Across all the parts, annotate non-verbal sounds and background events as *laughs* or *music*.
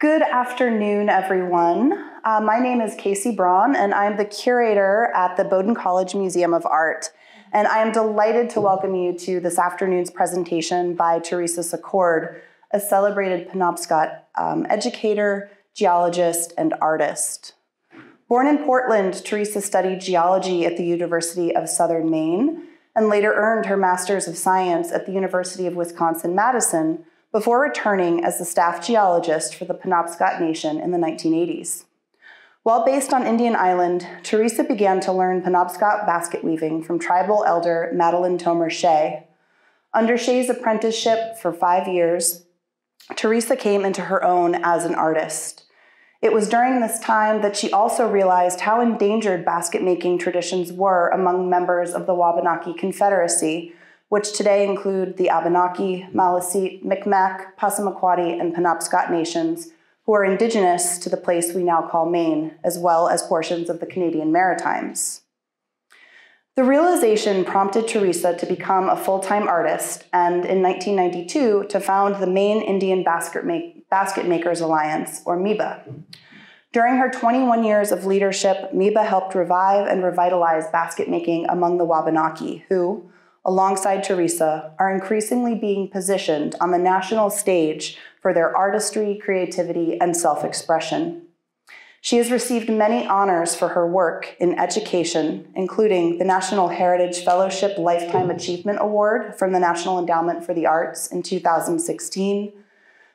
Good afternoon, everyone. Uh, my name is Casey Braun, and I'm the curator at the Bowdoin College Museum of Art. And I am delighted to welcome you to this afternoon's presentation by Theresa Secord, a celebrated Penobscot um, educator, geologist, and artist. Born in Portland, Theresa studied geology at the University of Southern Maine and later earned her Master's of Science at the University of Wisconsin-Madison before returning as the staff geologist for the Penobscot Nation in the 1980s. While based on Indian Island, Theresa began to learn Penobscot basket weaving from tribal elder Madeline Tomer Shay. Under Shay's apprenticeship for five years, Theresa came into her own as an artist. It was during this time that she also realized how endangered basket making traditions were among members of the Wabanaki Confederacy, which today include the Abenaki, Maliseet, Micmac, Passamaquoddy, and Penobscot nations, who are indigenous to the place we now call Maine, as well as portions of the Canadian Maritimes. The realization prompted Theresa to become a full-time artist and in 1992 to found the Maine Indian Basket, Make Basket Makers Alliance, or MIBA. During her 21 years of leadership, MIBA helped revive and revitalize basket making among the Wabanaki, who, alongside Theresa, are increasingly being positioned on the national stage for their artistry, creativity, and self-expression. She has received many honors for her work in education, including the National Heritage Fellowship Lifetime Achievement Award from the National Endowment for the Arts in 2016,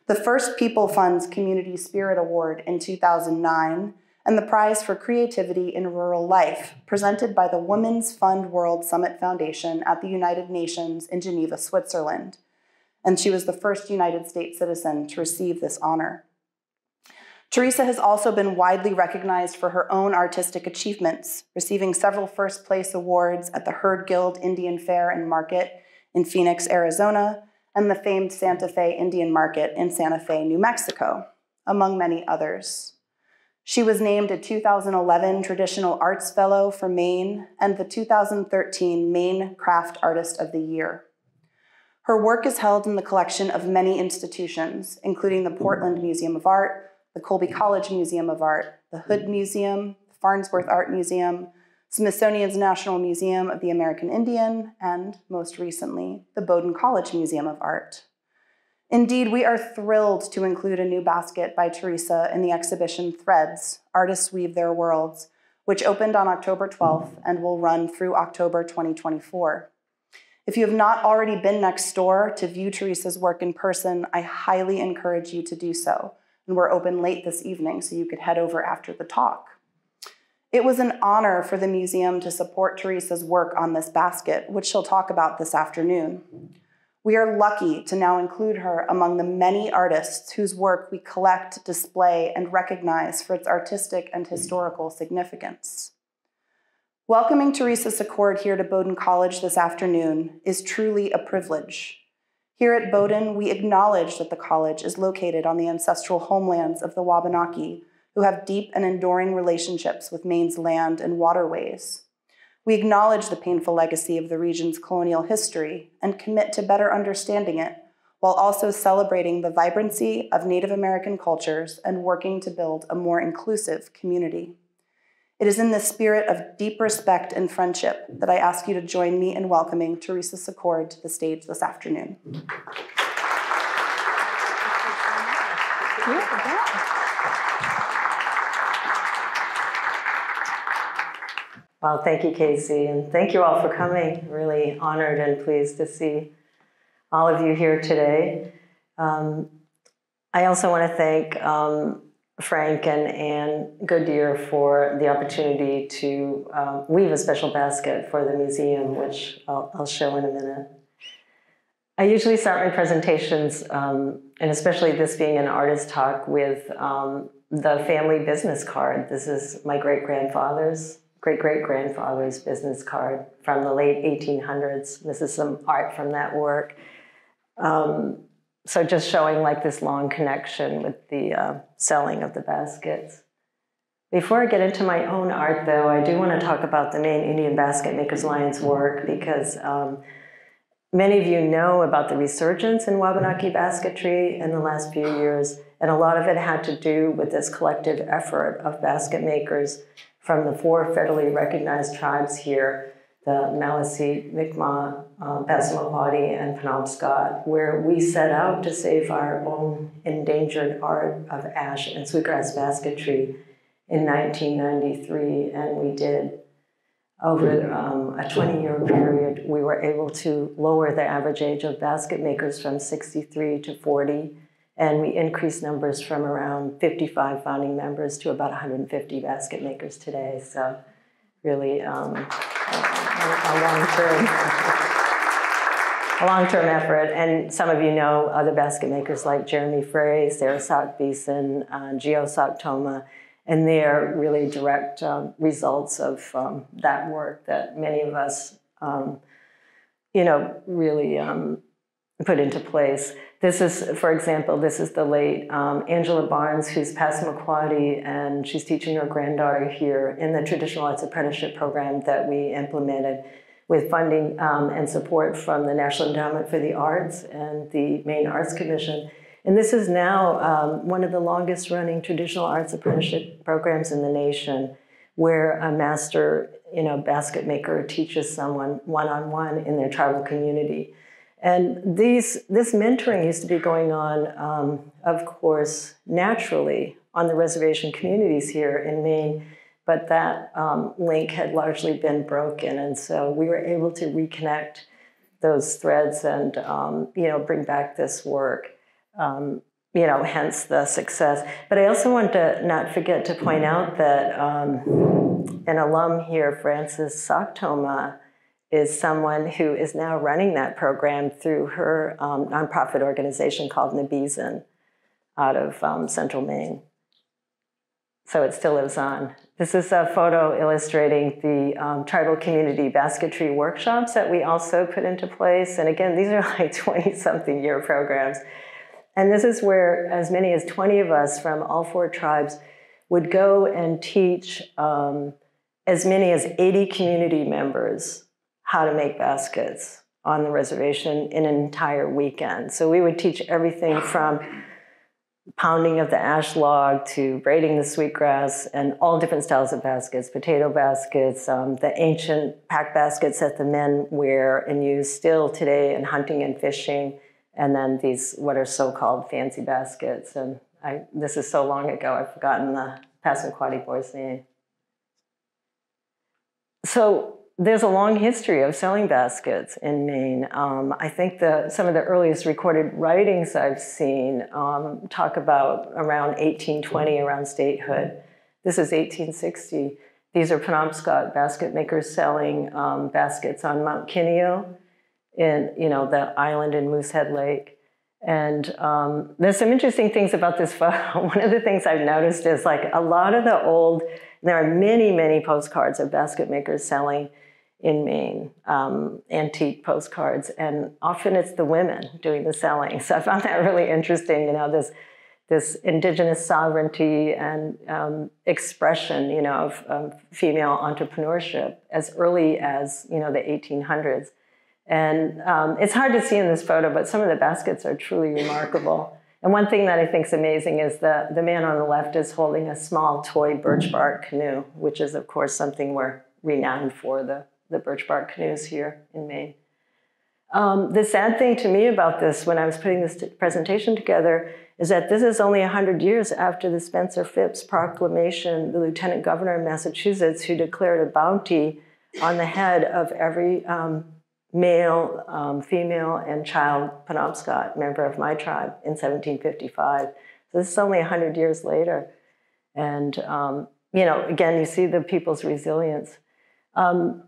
the First People Fund's Community Spirit Award in 2009, and the Prize for Creativity in Rural Life, presented by the Women's Fund World Summit Foundation at the United Nations in Geneva, Switzerland. And she was the first United States citizen to receive this honor. Theresa has also been widely recognized for her own artistic achievements, receiving several first place awards at the Heard Guild Indian Fair and Market in Phoenix, Arizona, and the famed Santa Fe Indian Market in Santa Fe, New Mexico, among many others. She was named a 2011 Traditional Arts Fellow for Maine and the 2013 Maine Craft Artist of the Year. Her work is held in the collection of many institutions, including the Portland Museum of Art, the Colby College Museum of Art, the Hood Museum, the Farnsworth Art Museum, Smithsonian's National Museum of the American Indian, and most recently, the Bowdoin College Museum of Art. Indeed, we are thrilled to include a new basket by Theresa in the exhibition Threads, Artists Weave Their Worlds, which opened on October 12th and will run through October 2024. If you have not already been next door to view Theresa's work in person, I highly encourage you to do so and we're open late this evening, so you could head over after the talk. It was an honor for the museum to support Theresa's work on this basket, which she'll talk about this afternoon. We are lucky to now include her among the many artists whose work we collect, display, and recognize for its artistic and historical significance. Welcoming Theresa Secord here to Bowdoin College this afternoon is truly a privilege. Here at Bowdoin, we acknowledge that the college is located on the ancestral homelands of the Wabanaki, who have deep and enduring relationships with Maine's land and waterways. We acknowledge the painful legacy of the region's colonial history and commit to better understanding it, while also celebrating the vibrancy of Native American cultures and working to build a more inclusive community. It is in the spirit of deep respect and friendship that I ask you to join me in welcoming Theresa Secord to the stage this afternoon. Well, thank you, Casey, and thank you all for coming. Really honored and pleased to see all of you here today. Um, I also want to thank um, Frank and Anne Goodyear for the opportunity to um, weave a special basket for the museum, which I'll, I'll, show in a minute. I usually start my presentations, um, and especially this being an artist talk, with um, the family business card. This is my great-grandfather's, great-great-grandfather's business card from the late 1800s. This is some art from that work. Um, so just showing like this long connection with the uh, selling of the baskets. Before I get into my own art, though, I do want to talk about the Maine Indian Basket Makers Alliance work because um, many of you know about the resurgence in Wabanaki basketry in the last few years, And a lot of it had to do with this collective effort of basket makers from the four federally recognized tribes here, the Maliseet, Mi'kmaq, um, Passamaquoddy, and Penobscot, where we set out to save our own endangered art of ash and sweetgrass basketry in 1993, and we did. Over um, a 20 year period, we were able to lower the average age of basket makers from 63 to 40 and we increased numbers from around 55 founding members to about 150 basket makers today. So really um, a, long-term a long-term effort. And some of you know other basket makers like Jeremy Frey, Sarah Sockbeson, uh, Geo Soctomah, and they're really direct um, results of um, that work that many of us, um, you know, really um, put into place. This is, for example, this is the late um, Angela Barnes, who's Passamaquoddy, and she's teaching her granddaughter here in the Traditional Arts Apprenticeship Program that we implemented with funding um, and support from the National Endowment for the Arts and the Maine Arts Commission. And this is now um, one of the longest running traditional arts apprenticeship programs in the nation, where a master, you know, basket maker teaches someone one-on-one -on -one in their tribal community. And these, this mentoring used to be going on, um, of course, naturally on the reservation communities here in Maine, but that um, link had largely been broken. And so we were able to reconnect those threads and, um, you know, bring back this work, um, you know, hence the success. But I also want to not forget to point out that um, an alum here, Frances Soctomah, is someone who is now running that program through her um, nonprofit organization called Nibezun out of um, central Maine. So it still lives on. This is a photo illustrating the um, tribal community basketry workshops that we also put into place. And again, these are *laughs* like 20 something year programs. And this is where as many as 20 of us from all four tribes would go and teach um, as many as 80 community members how to make baskets on the reservation in an entire weekend. So we would teach everything from pounding of the ash log to braiding the sweetgrass and all different styles of baskets, potato baskets, um, the ancient pack baskets that the men wear and use still today in hunting and fishing, and then these what are so-called fancy baskets. And I, this is so long ago, I've forgotten the Passamaquoddy boy's name. So there's a long history of selling baskets in Maine. Um, I think the, some of the earliest recorded writings I've seen um, talk about around 1820, around statehood. This is 1860. These are Penobscot basket makers selling um, baskets on Mount Kineo in you know the island in Moosehead Lake. And um, there's some interesting things about this *laughs* photo. One of the things I've noticed is like a lot of the old, there are many, many postcards of basket makers selling in Maine, um, antique postcards, and often it's the women doing the selling. *laughs* So I found that really interesting. You know, this this indigenous sovereignty and um, expression, you know, of, of, female entrepreneurship as early as you know the 1800s. And um, it's hard to see in this photo, but some of the baskets are truly remarkable. And one thing that I think is amazing is the, the man on the left is holding a small toy birch bark canoe, which is, of course, something we're renowned for, the the birch bark canoes here in Maine. Um, the sad thing to me about this when I was putting this presentation together is that this is only 100 years after the Spencer Phipps proclamation, the lieutenant governor of Massachusetts, who declared a bounty on the head of every um, male, um, female, and child Penobscot member of my tribe in 1755. So this is only 100 years later. And, um, you know, again, you see the people's resilience. Um,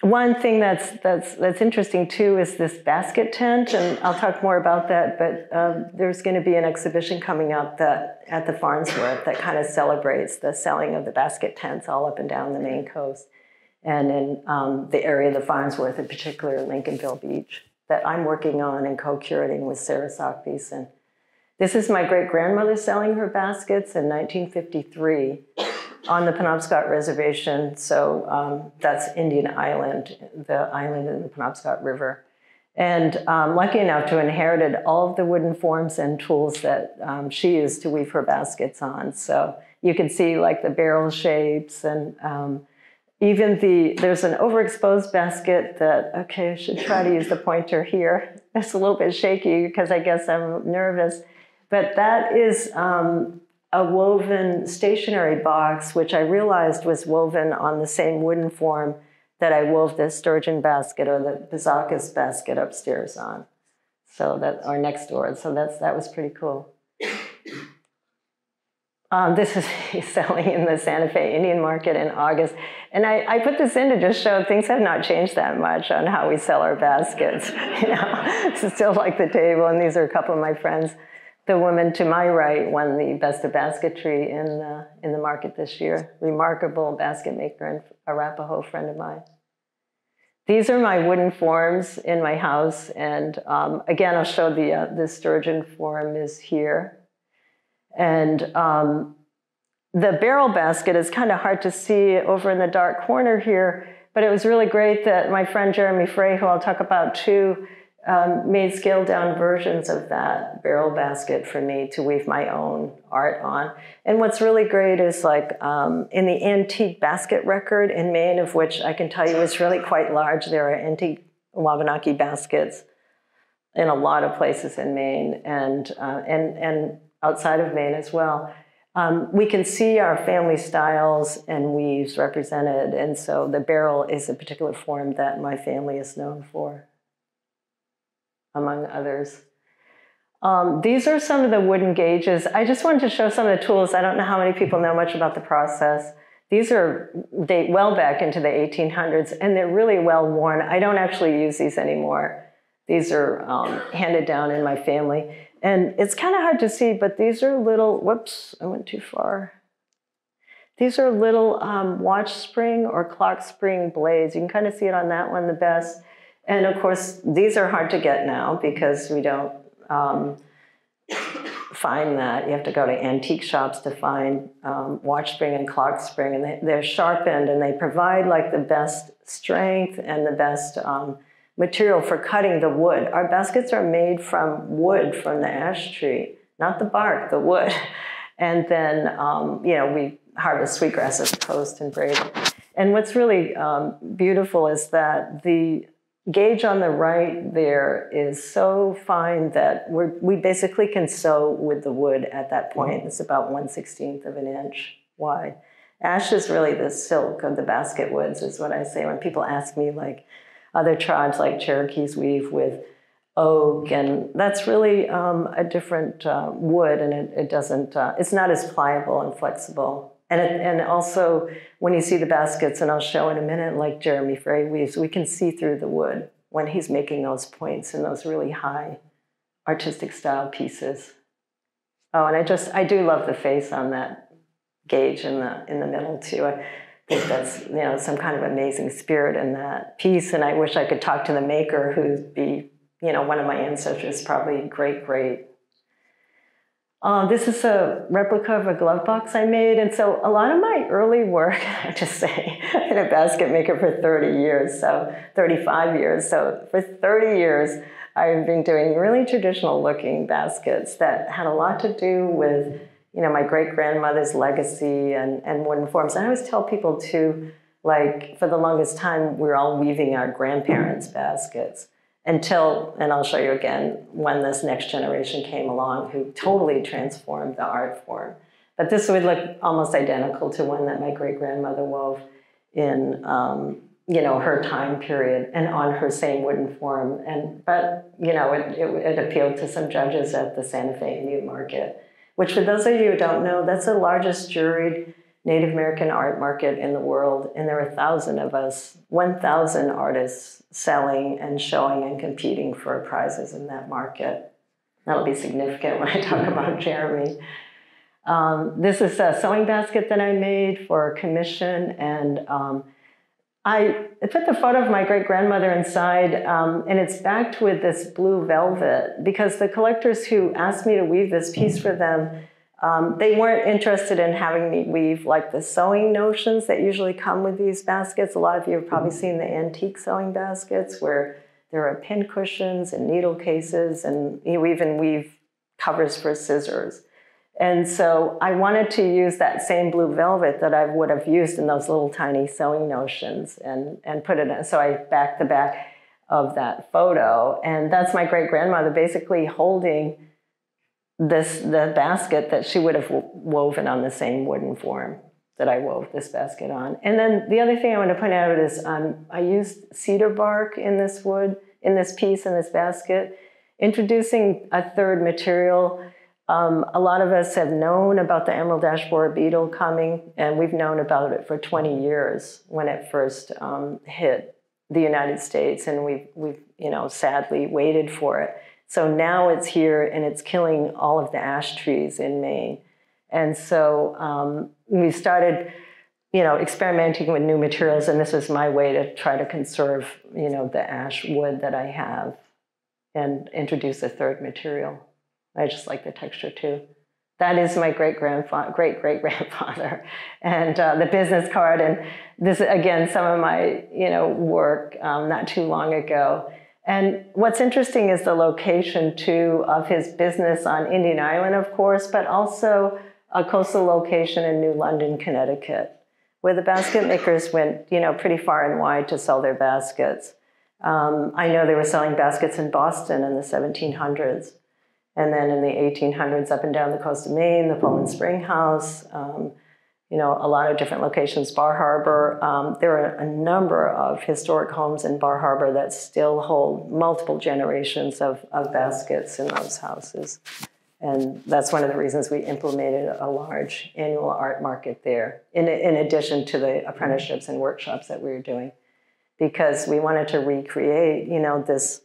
one thing that's that's that's interesting too is this basket tent, and I'll talk more about that. But um, there's going to be an exhibition coming up that at the Farnsworth that kind of celebrates the selling of the basket tents all up and down the Maine coast, and in um, the area of the Farnsworth, in particular Lincolnville Beach, that I'm working on and co-curating with Sarah Sockbeson. This is my great grandmother selling her baskets in 1953 on the Penobscot Reservation. So um, that's Indian Island, the island in the Penobscot River. And I'm lucky enough to inherited all of the wooden forms and tools that um, she used to weave her baskets on. So you can see like the barrel shapes and um, even the, there's an overexposed basket that, okay, I should try to use the pointer here. It's a little bit shaky because I guess I'm nervous. But that is um, a woven stationery box, which I realized was woven on the same wooden form that I wove the sturgeon basket or the Bizakis basket upstairs on. So that, or next door. So that's, that was pretty cool. Um, this is *laughs* selling in the Santa Fe Indian Market in August. And I, I, put this in to just show things have not changed that much on how we sell our baskets. *laughs* you know, it's still like the table, and these are a couple of my friends. The woman to my right won the best of basketry in the, in the market this year. Remarkable basket maker and Arapaho friend of mine. These are my wooden forms in my house, and um, again, I'll show the uh, the sturgeon form is here. And um, the barrel basket is kind of hard to see over in the dark corner here, but it was really great that my friend Jeremy Frey, who I'll talk about too, um, made scaled down versions of that barrel basket for me to weave my own art on. And what's really great is like um, in the antique basket record in Maine, of which I can tell you is really quite large, there are antique Wabanaki baskets in a lot of places in Maine. And, uh, and, and outside of Maine as well. Um, we can see our family styles and weaves represented, and so the barrel is a particular form that my family is known for, among others. Um, these are some of the wooden gauges. I just wanted to show some of the tools. I don't know how many people know much about the process. These are date well back into the 1800s, and they're really well worn. I don't actually use these anymore. These are um, handed down in my family. And it's kind of hard to see, but these are little, whoops, I went too far. These are little um, watch spring or clock spring blades. You can kind of see it on that one the best. And of course, these are hard to get now because we don't um, find that. You have to go to antique shops to find um, watch spring and clock spring, and they, are sharpened and they provide like the best strength and the best um, material for cutting the wood. Our baskets are made from wood from the ash tree, not the bark, the wood. *laughs* And then, um, you know, we harvest sweetgrass as post and braid. And what's really um, beautiful is that the gauge on the right there is so fine that we we basically can sew with the wood at that point. It's about 1 16th of an inch wide. Ash is really the silk of the basket woods, is what I say when people ask me, like, other tribes like Cherokees weave with oak, and that's really um, a different uh, wood, and it, it doesn't, uh, it's not as pliable and flexible. And, it, and also, when you see the baskets, and I'll show in a minute, like Jeremy Frey weaves, we can see through the wood when he's making those points in those really high artistic style pieces. Oh, and I just, I do love the face on that gauge in the, in the middle too. I, think that's you know some kind of amazing spirit in that piece. And I wish I could talk to the maker, who'd be you know one of my ancestors, probably great great. Uh, this is a replica of a glove box I made, and so a lot of my early work, *laughs* I just say, been a basket maker for 30 years, so 35 years. So for 30 years, I've been doing really traditional looking baskets that had a lot to do with you know, my great grandmother's legacy and, and wooden forms. And I always tell people to, like, for the longest time, we are all weaving our grandparents' baskets until, and I'll show you again, when this next generation came along who totally transformed the art form. But this would look almost identical to one that my great grandmother wove in, um, you know, her time period and on her same wooden form. And but you know, it, it, it appealed to some judges at the Santa Fe Indian Market which for those of you who don't know, that's the largest juried Native American art market in the world. And there are a thousand of us, 1,000 artists selling and showing and competing for prizes in that market. That'll be significant when I talk about *laughs* Jeremy. Um, this is a sewing basket that I made for a commission, and um, I put the photo of my great grandmother inside, um, and it's backed with this blue velvet because the collectors who asked me to weave this piece for them, um, they weren't interested in having me weave like the sewing notions that usually come with these baskets. A lot of you have probably seen the antique sewing baskets where There are pin cushions and needle cases, and you even weave covers for scissors. And so I wanted to use that same blue velvet that I would have used in those little tiny sewing notions and, and put it in. So I backed the back of that photo. And that's my great grandmother basically holding this the basket that she would have woven on the same wooden form that I wove this basket on. And then the other thing I want to point out is um, I used cedar bark in this wood, in this piece, in this basket, introducing a third material um, a lot of us have known about the emerald ash borer beetle coming, and we've known about it for 20 years when it first um, hit the United States, and we've, we've, you know, sadly waited for it. So now it's here, and it's killing all of the ash trees in Maine. And so um, we started, you know, experimenting with new materials, and this was my way to try to conserve, you know, the ash wood that I have, and introduce a third material. I just like the texture too. That is my great grandfather, great *laughs* great grandfather, and uh, the business card. And this again, some of my you know work um, not too long ago. And what's interesting is the location too of his business on Indian Island, of course, but also a coastal location in New London, Connecticut, where the basket makers went you know pretty far and wide to sell their baskets. Um, I know they were selling baskets in Boston in the 1700s. And then in the 1800s, up and down the coast of Maine, the Poland Spring House, um, you know, a lot of different locations, Bar Harbor. Um, there are a number of historic homes in Bar Harbor that still hold multiple generations of, of baskets in those houses. And that's one of the reasons we implemented a large annual art market there, in, in addition to the apprenticeships and workshops that we were doing, because we wanted to recreate, you know, this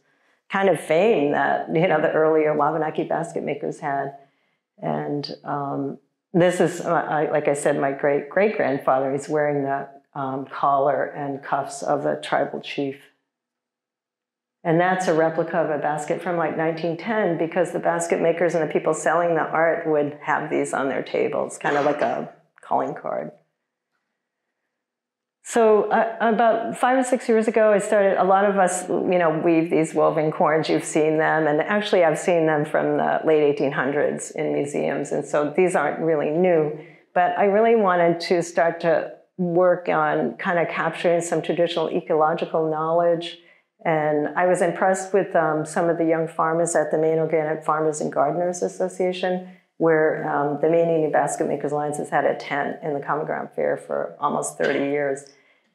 kind of fame that you know the earlier Wabanaki basket makers had. And um, this is, uh, like I said, my great great grandfather. He's wearing the um, collar and cuffs of a tribal chief. And that's a replica of a basket from like 1910 because the basket makers and the people selling the art would have these on their tables, kind of like a calling card. So uh, about five or six years ago, I started. A lot of us, you know, weave these woven corns. You've seen them, and actually, I've seen them from the late 1800s in museums, and so these aren't really new. But I really wanted to start to work on kind of capturing some traditional ecological knowledge. And I was impressed with um, some of the young farmers at the Maine Organic Farmers and Gardeners Association, where um, the Maine Indian Basket Makers Alliance has had a tent in the Common Ground Fair for almost 30 years.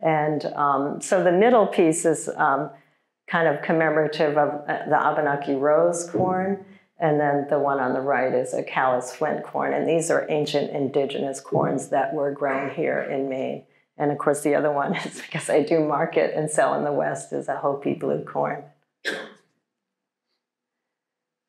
And um, so the middle piece is um, kind of commemorative of uh, the Abenaki rose corn. And then the one on the right is a Calais flint corn. And these are ancient indigenous corns that were grown here in Maine. And of course, the other one *laughs* is because I do market and sell in the West is a Hopi blue corn.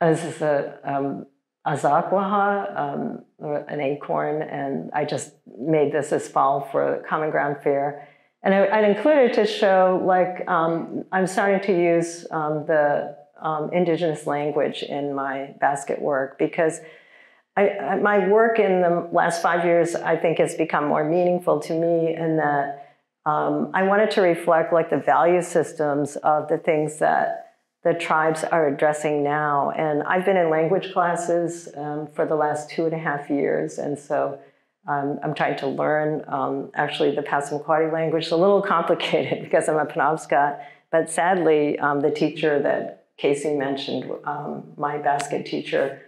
This is a um, Azakwaha, um, an acorn, and I just made this this fall for Common Ground Fair. And I, would include it to show, like, um, I'm starting to use um, the um, indigenous language in my basket work because I, I, my work in the last five years, I think, has become more meaningful to me in that um, I wanted to reflect, like, the value systems of the things that the tribes are addressing now. And I've been in language classes um, for the last two and a half years. And so um, I'm trying to learn um, actually the Passamaquoddy language. It's a little *laughs* complicated because I'm a Penobscot. But sadly, um, the teacher that Casey mentioned, um, my basket teacher,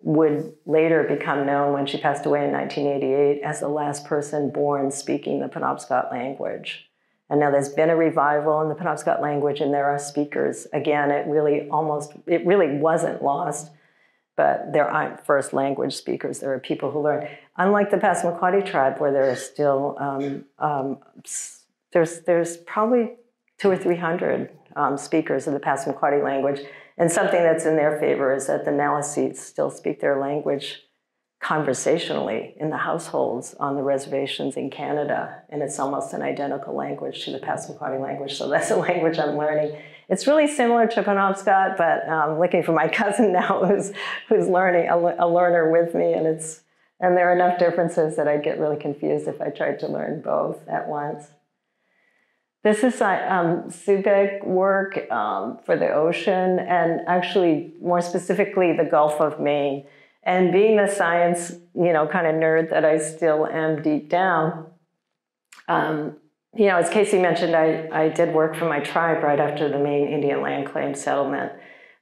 would later become known when she passed away in 1988 as the last person born speaking the Penobscot language. And now there's been a revival in the Penobscot language, and there are speakers. Again, it really almost, it really wasn't lost, but there aren't first language speakers. There are people who learn. Unlike the Passamaquoddy tribe, where there are still, um, um, there's, there's probably two or three hundred um, speakers of the Passamaquoddy language. And something that's in their favor is that the Maliseets still speak their language conversationally in the households on the reservations in Canada, and it's almost an identical language to the Passamaquoddy language. So that's a *laughs* language I'm learning. It's really similar to Penobscot, but I'm um, looking for my *laughs* cousin now who's who's learning a, a learner with me, and it's and there are enough differences that I'd get really confused if I tried to learn both at once. this is uh, um, SUBEG work um, for the ocean and actually more specifically the Gulf of Maine. And being the science, you know, kind of nerd that I still am deep down, um, you know, as Casey mentioned, I, I did work for my tribe right after the Maine Indian land claim settlement,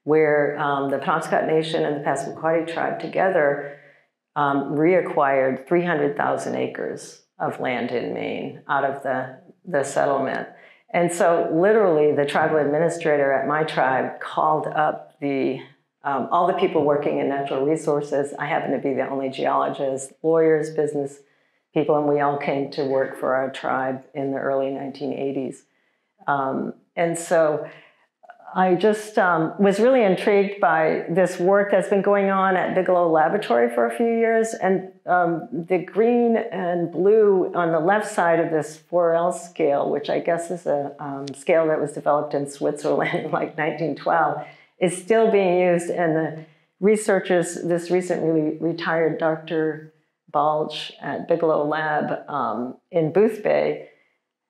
where um, the Penobscot Nation and the Passamaquoddy tribe together um, reacquired 300,000 acres of land in Maine out of the, the settlement. And so, literally, the tribal administrator at my tribe called up the um, all the people working in natural resources. I happen to be the only geologist, lawyers, business people, and we all came to work for our tribe in the early 1980s. Um, and so I just um, was really intrigued by this work that's been going on at Bigelow Laboratory for a few years. And um, the green and blue on the left side of this Forel scale, which I guess is a um, scale that was developed in Switzerland *laughs* in like 1912, is still being used. And the researchers, this recently retired Dr. Balch at Bigelow Lab um, in Boothbay,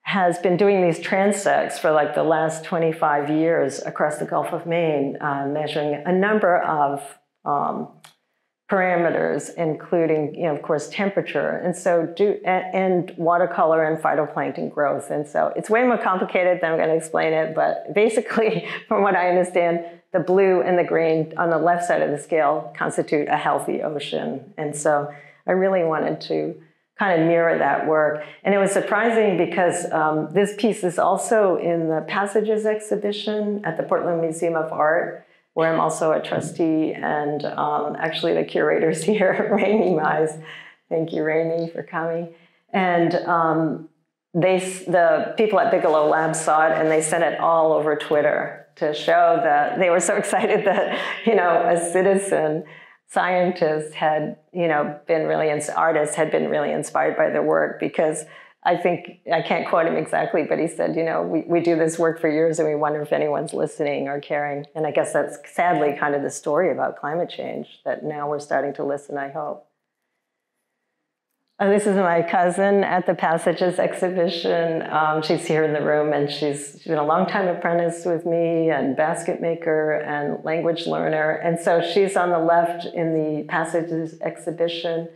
has been doing these transects for like the last 25 years across the Gulf of Maine, uh, measuring a number of um, parameters, including, you know, of course, temperature, and so do and, and water color and phytoplankton growth. And so it's way more complicated than I'm going to explain it, but basically, *laughs* from what I understand, the blue and the green on the left side of the scale constitute a healthy ocean. And so I really wanted to kind of mirror that work. And it was surprising because um, this piece is also in the Passages exhibition at the Portland Museum of Art, where I'm also a trustee and um, actually the curator's *laughs* here, Rainey Mize. Thank you, Rainey, for coming. And um, they, the people at Bigelow Lab saw it and they sent it all over Twitter to show that they were so *laughs* excited that, you know, a citizen scientist had, you know, been really, artists had been really inspired by their work because I think, I can't quote him exactly, but he said, you know, we, we do this work for years and we wonder if anyone's listening or caring. And I guess that's sadly kind of the story about climate change that now we're starting to listen, I hope. Oh, this is my cousin at the Passages exhibition. Um, she's here in the room, and she's, she's been a long-time apprentice with me, and basket maker and language learner. And so she's on the left in the Passages exhibition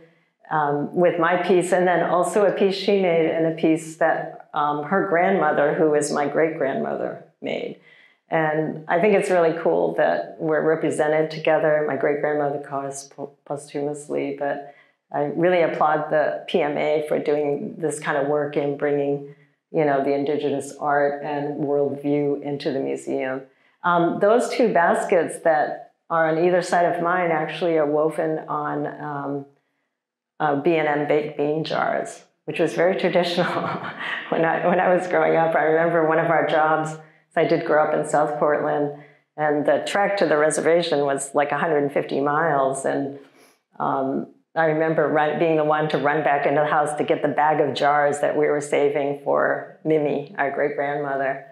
um, with my piece, and then also a piece she made and a piece that um, her grandmother, who is my great grandmother, made. And I think it's really cool that we're represented together. My great grandmother caused posthumously, but I really applaud the PMA for doing this kind of work in bringing, you know, the indigenous art and worldview into the museum. Um, those two baskets that are on either side of mine actually are woven on um, uh, B&M baked bean jars, which was very *laughs* traditional when I when I was growing up. I remember one of our jobs. I did grow up in South Portland, and the trek to the reservation was like 150 miles, and um, I remember run, being the one to run back into the house to get the bag of jars that we were saving for Mimi, our great grandmother,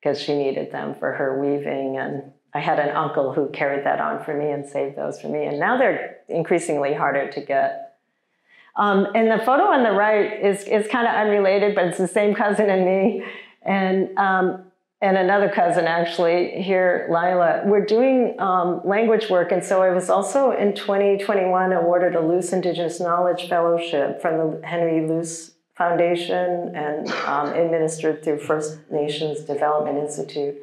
because she needed them for her weaving. And I had an uncle who carried that on for me and saved those for me. And now they're increasingly harder to get. Um, and the photo on the right is, is kind of unrelated, but it's the same cousin and me. And um, and another cousin actually here, Lila, we're doing um, language work. And so I was also in 2021 awarded a Luce Indigenous Knowledge Fellowship from the Henry Luce Foundation and um, administered through First Nations Development Institute.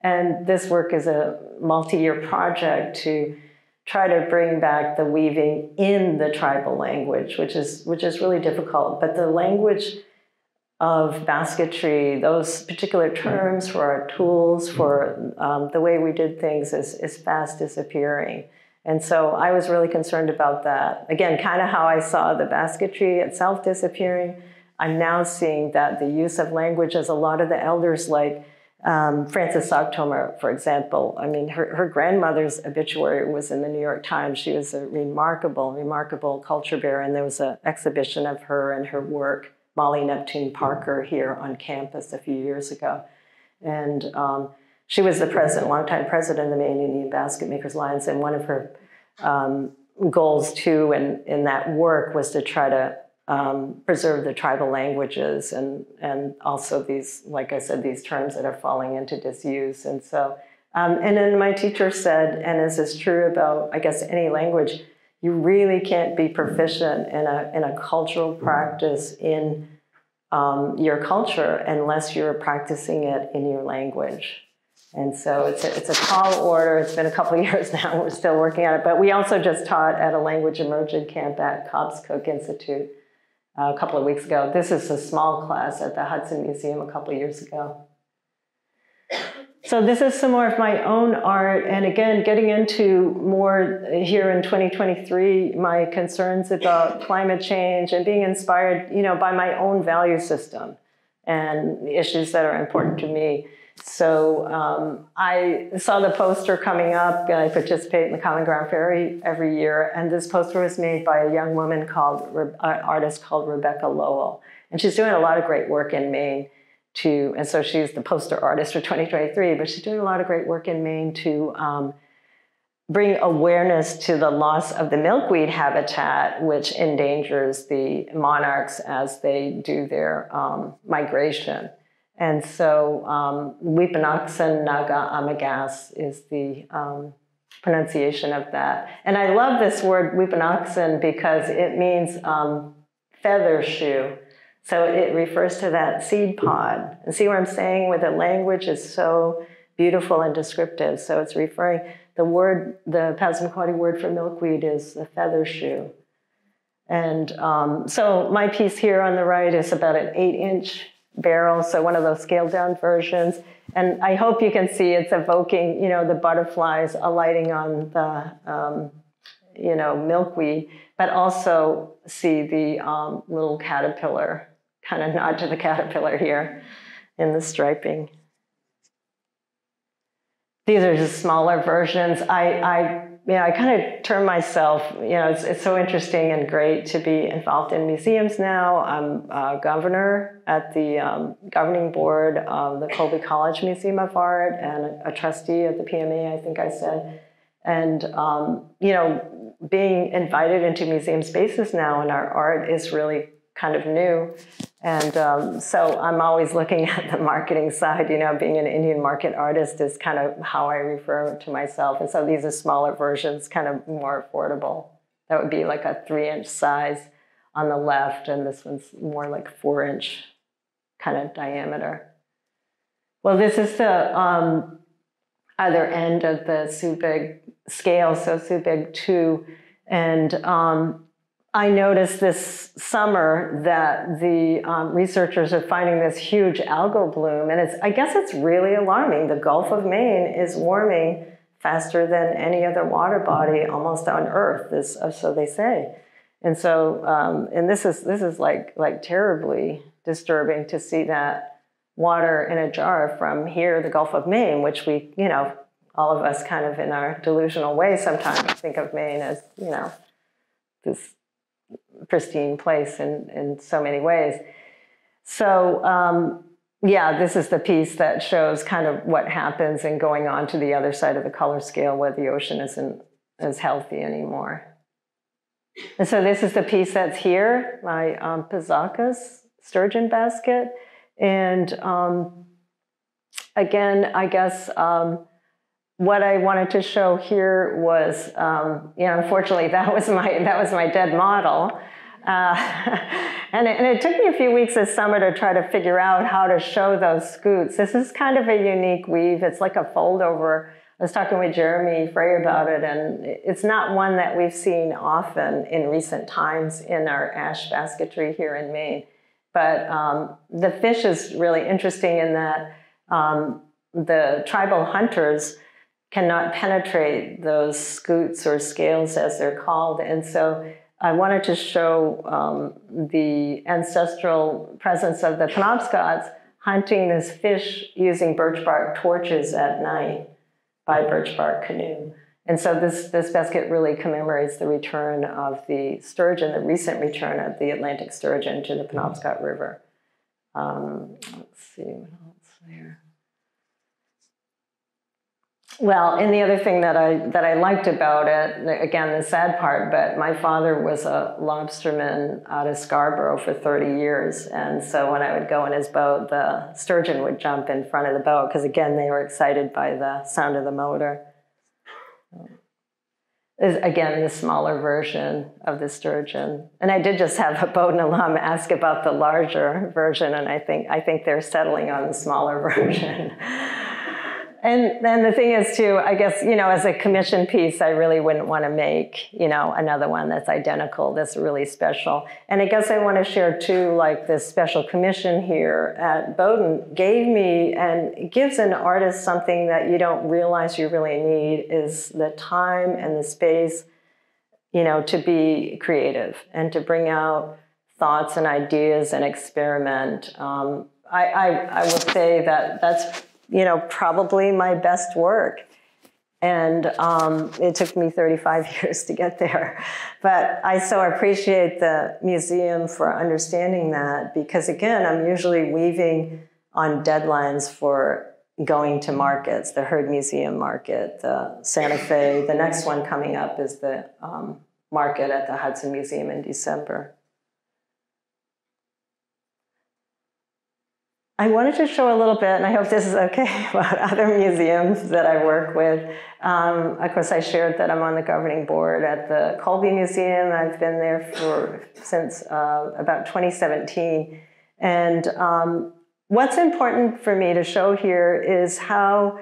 And this work is a multi-year project to try to bring back the weaving in the tribal language, which is, which is really difficult. But the language of basketry, those particular terms for our tools, for um, the way we did things is, is fast disappearing. And so I was really concerned about that. Again, kind of how I saw the basketry itself disappearing. I'm now seeing that the use of language as a lot of the elders like um, Frances for example, I mean, her, her grandmother's obituary was in the New York Times. She was a remarkable, remarkable culture bearer, and there was an exhibition of her and her work Molly Neptune Parker here on campus a few years ago. And um, she was the president, longtime president of the Maine Indian Basket Makers Alliance, and one of her um, goals too in, in that work was to try to um, preserve the tribal languages and, and also these, like I said, these terms that are falling into disuse. And so, um, and then my teacher said, and this is true about, I guess, any language, you really can't be proficient in a, in a cultural practice in um, your culture unless you're practicing it in your language. And so it's a, it's a tall order. It's been a couple *laughs* years now. We're still working on it. But we also just taught at a language immersion camp at Cobscook Institute uh, a couple of weeks ago. This is a small class at the Hudson Museum a couple of years ago. So this is some more of my own art. And again, getting into more here in 2023, my concerns about climate change and being inspired, you know, by my own value system and issues that are important to me. So um, I saw the poster coming up. I participate in the Common Ground Fair every year, and this poster was made by a young woman called an artist called Rebecca Lowell, and she's doing a lot of great work in Maine. To and so she's the poster artist for 2023, but she's doing a lot of great work in Maine to um, bring awareness to the loss of the milkweed habitat, which endangers the monarchs as they do their um, migration. And so um, Wipanaksen Naga Amagas is the um, pronunciation of that. And I love this word Wipanaksen because it means um, feather shoe. So it refers to that seed pod. And see what I'm saying with the language is so beautiful and descriptive. So it's referring, the word, the Passamaquoddy word for milkweed is the feather shoe. And um, so my piece here on the right is about an eight inch barrel, so one of those scaled down versions. And I hope you can see it's evoking, you know, the butterflies alighting on the, um, you know, milkweed, but also see the um, little caterpillar, kind of nod to the caterpillar here in the striping. These are just smaller versions. I, I yeah, I kind of turn myself, you know, it's, it's so interesting and great to be involved in museums now. I'm a governor at the um, governing board of the Colby College Museum of Art and a, a trustee at the PMA, I think I said. And, um, you know, being invited into museum spaces now in our art is really kind of new. And um, so I'm always looking *laughs* at the marketing side, you know, being an Indian market artist is kind of how I refer to myself. And so these are smaller versions, kind of more affordable. That would be like a three inch size on the left, and this one's more like four inch kind of diameter. Well, this is the um, other end of the Subig scale, so Subig 2. And um, I noticed this summer that the um, researchers are finding this huge algal bloom, and it's I guess it's really alarming. The Gulf of Maine is warming faster than any other water body almost on Earth, is, uh, so they say. And so, um, and this is this is like like terribly disturbing to see that water in a jar from here, the Gulf of Maine, which we, you know, all of us kind of in our delusional way sometimes think of Maine as, you know, this pristine place in, in so many ways. So, um, yeah, this is the piece that shows kind of what happens in going on to the other side of the color scale where the ocean isn't as healthy anymore. And so this is the piece that's here, my um, Pizzacus sturgeon basket. And um, again, I guess um, what I wanted to show here was, um, know, unfortunately, *laughs* that was my that was my dead model, uh, *laughs* and, it, and, it, took me a few weeks this summer to try to figure out how to show those scutes. This is kind of a unique weave. It's like a fold over. I was talking with Jeremy Frey about it, and it's not one that we've seen often in recent times in our ash basketry here in Maine. But um, the fish is really interesting in that um, the tribal hunters cannot penetrate those scutes or scales as they're called. And so I wanted to show um, the ancestral presence of the Penobscots hunting this fish using birch bark torches at night by birch bark canoe. And so this, this basket really commemorates the return of the sturgeon, the recent return of the Atlantic sturgeon to the Penobscot River. Um, let's see what else here. Well, and the other thing that I that I liked about it, again, the sad part, but my father was a lobsterman out of Scarborough for 30 years, and so when I would go in his boat, the sturgeon would jump in front of the boat because again, they were excited by the sound of the motor. Is again the smaller version of the sturgeon, and I did just have a Bowdoin alum ask about the larger version, and I think I think they're settling on the smaller *laughs* version. And then the thing is too, I guess, you know, as a commission piece, I really wouldn't want to make, you know, another one that's identical, that's really special. And I guess I want to share too, like this special commission here at Bowdoin gave me and gives an artist something that you don't realize you really need is the time and the space, you know, to be creative and to bring out thoughts and ideas and experiment. Um, I, I, I will say that that's you know, probably my best work. And um, it took me 35 *laughs* years to get there. But I so appreciate the museum for understanding that because, again, I'm usually weaving on deadlines for going to markets, the Heard Museum Market, the Santa Fe. The next one coming up is the um, market at the Hudson Museum in December. I wanted to show a little bit, and I hope this is okay, *laughs* about other museums that I work with. Um, of course, I shared that I'm on the governing board at the Colby Museum. I've been there for since uh, about 2017. And um, what's important for me to show here is how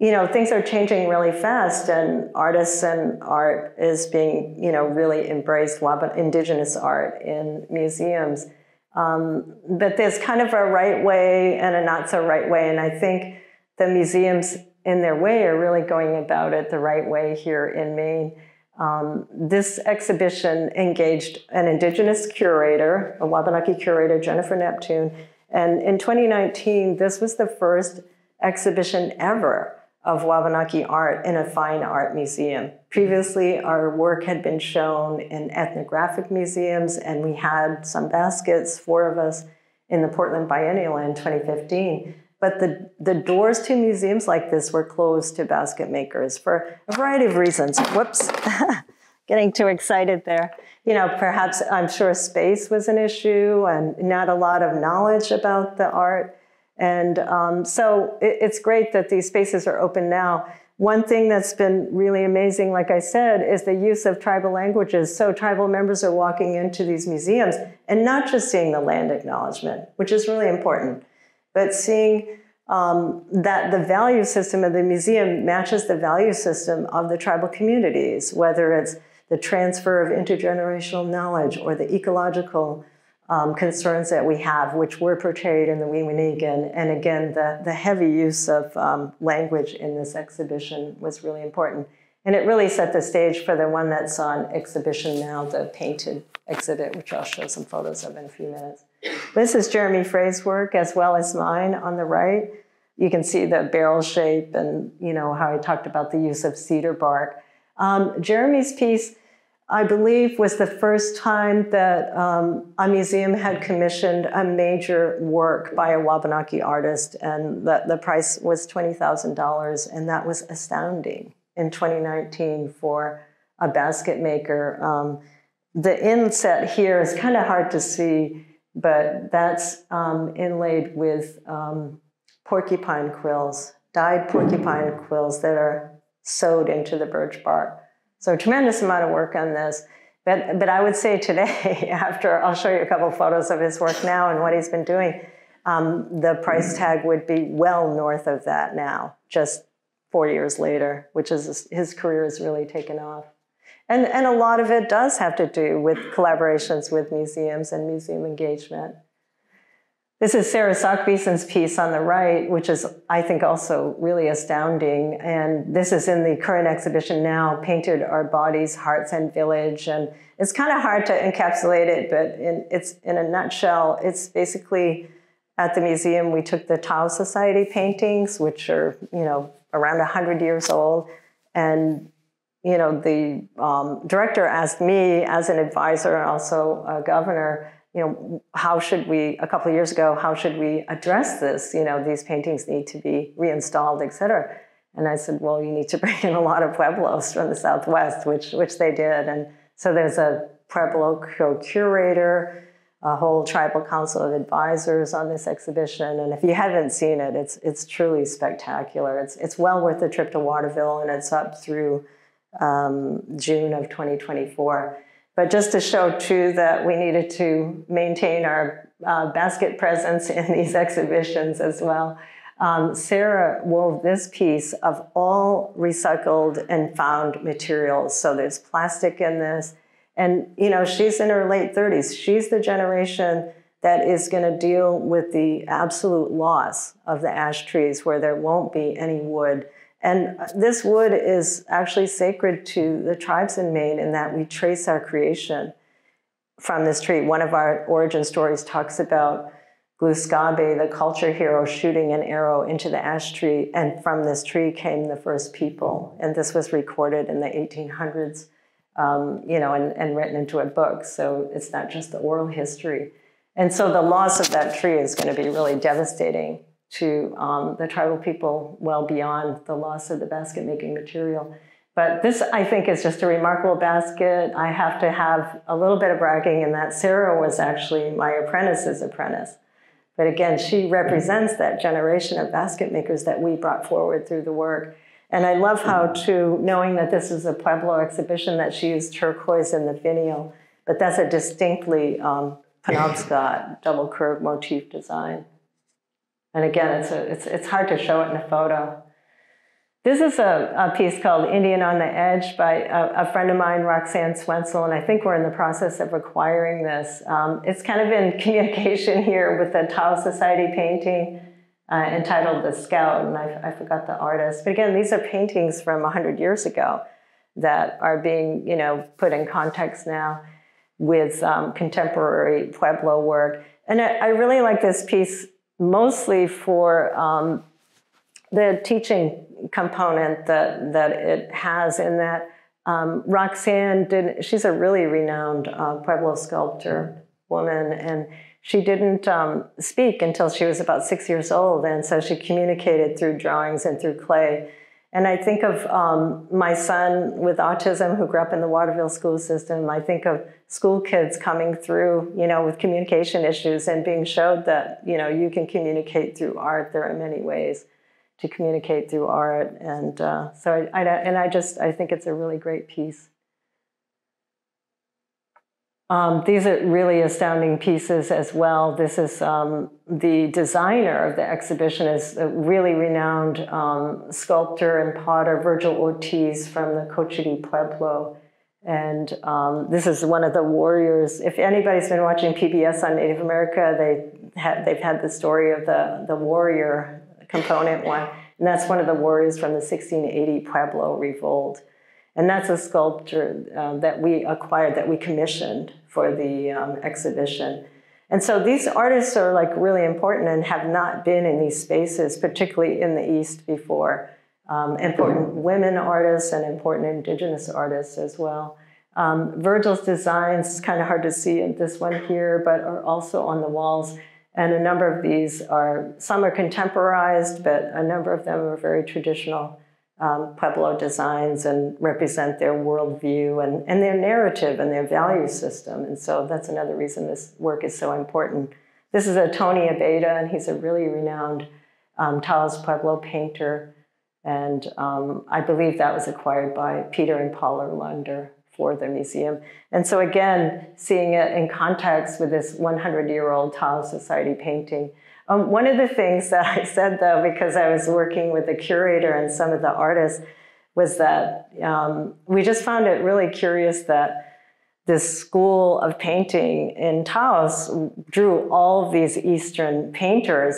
you know things are changing really fast, and artists and art is being you know really embraced. Indigenous art in museums. Um, but there's kind of a right way and a not so right way. And I think the museums, in their way, are really going about it the right way here in Maine. Um, this exhibition engaged an Indigenous curator, a Wabanaki curator, Jennifer Neptune. And in 2019, this was the first exhibition ever of Wabanaki art in a fine art museum. Previously, our work had been shown in ethnographic museums, and we had some baskets, four of us, in the Portland Biennial in 2015. But the, the doors to museums like this were closed to basket makers for a variety of reasons. Whoops, *laughs* getting too excited there. You know, perhaps I'm sure space was an issue and not a lot of knowledge about the art. And um, so it, it's great that these spaces are open now. One thing that's been really amazing, like I said, is the use of tribal languages. So tribal members are walking into these museums and not just seeing the land acknowledgement, which is really important, but seeing um, that the value system of the museum matches the value system of the tribal communities, whether it's the transfer of intergenerational knowledge or the ecological um, concerns that we have, which were portrayed in the Weewanegan. And again, the, the heavy use of um, language in this exhibition was really important. And it really set the stage for the one that's on exhibition now, the painted exhibit, which I'll show some photos of in a few minutes. This is Jeremy Frey's work as well as mine on the right. You can see the barrel shape and you know how I talked about the use of cedar bark. Um, Jeremy's piece I believe was the first time that um, a museum had commissioned a major work by a Wabanaki artist, and the, the price was $20,000, and that was astounding in 2019 for a basket maker. Um, the inset here is kind of hard to see, but that's um, inlaid with um, porcupine quills, dyed porcupine quills that are sewed into the birch bark. So tremendous amount of work on this. But, but I would say today, *laughs* after I'll show you a couple of photos of his work now and what he's been doing, um, the price tag would be well north of that now, just four years later, which is his career has really taken off. And, and a lot of it does have to do with collaborations with museums and museum engagement. This is Sarah Sockbeson's piece on the right, which is, I think, also really astounding. And this is in the current exhibition now, Painted Our Bodies, Hearts and Village. And it's kind of hard to encapsulate it, but in, it's in a nutshell, it's basically at the museum, we took the Taos Society paintings, which are, you know, around 100 years old. And, you know, the um, director asked me as an advisor and also a governor, you know, how should we, a couple of years ago, how should we address this? You know, these paintings need to be reinstalled, et cetera. And I said, well, you need to *laughs* bring in a lot of Pueblos from the Southwest, which, which they did. And so there's a Pueblo curator, a whole tribal council of advisors on this exhibition. And if you haven't seen it, it's, it's truly spectacular. It's, it's well worth the trip to Waterville, and it's up through um, June of 2024. But just to show too that we needed to maintain our uh, basket presence *laughs* in these exhibitions as well. Um, Sarah wove this piece of all recycled and found materials. So there's plastic in this. And, you know, she's in her late 30s. She's the generation that is going to deal with the absolute loss of the ash trees where there won't be any wood. And this wood is actually sacred to the tribes in Maine in that we trace our creation from this tree. One of our origin stories talks about Gluskabe, the culture hero, shooting an arrow into the ash tree, and from this tree came the first people. And this was recorded in the 1800s, um, you know, and, and written into a book. So it's not just the oral history. And so the loss of that tree is going to be really devastating to um, the tribal people well beyond the loss of the basket making material. But this, I think, is just a remarkable basket. I have to have a little bit of bragging in that Sarah was actually my apprentice's apprentice. But again, she represents that generation of basket makers that we brought forward through the work. And I love how, too, knowing that this is a Pueblo exhibition, that she used turquoise in the finial, but that's a distinctly um, Penobscot double curve motif design. And again, it's, a, it's, it's hard to show it in a photo. This is a, a, piece called Indian on the Edge by a, a, friend of mine, Roxanne Swentzell, and I think we're in the process of acquiring this. Um, it's kind of in *laughs* communication here with the Taos Society painting uh, entitled The Scout, and I, I, forgot the artist. But again, these are paintings from 100 years ago that are being, you know, put in context now with um, contemporary Pueblo work. And I, I, really like this piece mostly for um, the teaching component that that it has in that um, Roxanne did. She's a really renowned uh, Pueblo sculptor woman, and she didn't um, speak until she was about six years old, and so she communicated through drawings and through clay. And I think of um, my son with autism who grew up in the Waterville school system. I think of school kids coming through, you know, with communication issues and being showed that, you know, you can communicate through art. There are many ways to communicate through art. And uh, so I, I, and I just, I think it's a really great piece. Um, these are really astounding pieces as well. This is um, the designer of the exhibition is a really renowned um, sculptor and potter, Virgil Ortiz from the Cochiti Pueblo. And um, this is one of the warriors. If anybody's been watching PBS on Native America, they have, they've had the story of the, the warrior component one. And that's one of the warriors from the 1680 Pueblo Revolt. And that's a sculpture um, that we acquired, that we commissioned for the um, exhibition. And so these artists are like really important and have not been in these spaces, particularly in the East before. Um, important women artists and important indigenous artists as well. Um, Virgil's designs, it's kind of hard to see in this one here, but are also on the walls. And a number of these are, some are contemporized, but a number of them are very traditional um, Pueblo designs and represent their worldview and, and their narrative and their value system. And so that's another reason this work is so important. This is a Tony Abeyta, and he's a really renowned um, Taos Pueblo painter. And um, I believe that was acquired by Peter and Paula Lunder for the museum. And so again, seeing it in context with this 100-year-old Taos Society painting. Um, one of the things that I said though, because I was working with the curator and some of the artists, was that um, we just found it really curious that this school of painting in Taos drew all of these Eastern painters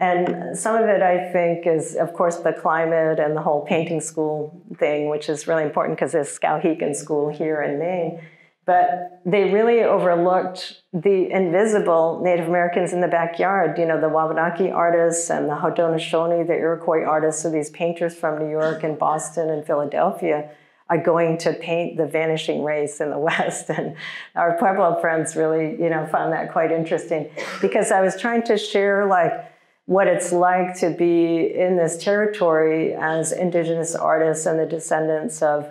and some of it, I think, is, of course, the climate and the whole painting school thing, which is really important because there's Skowhegan School here in Maine. But they really overlooked the invisible Native Americans in the backyard, you know, the Wabanaki artists and the Haudenosaunee, the Iroquois artists, so these painters from New York and Boston and Philadelphia are going to paint the vanishing race in the *laughs* West. And our Pueblo friends really, you know, found that quite interesting because I was trying to share like what it's like to be in this territory as indigenous artists and the descendants of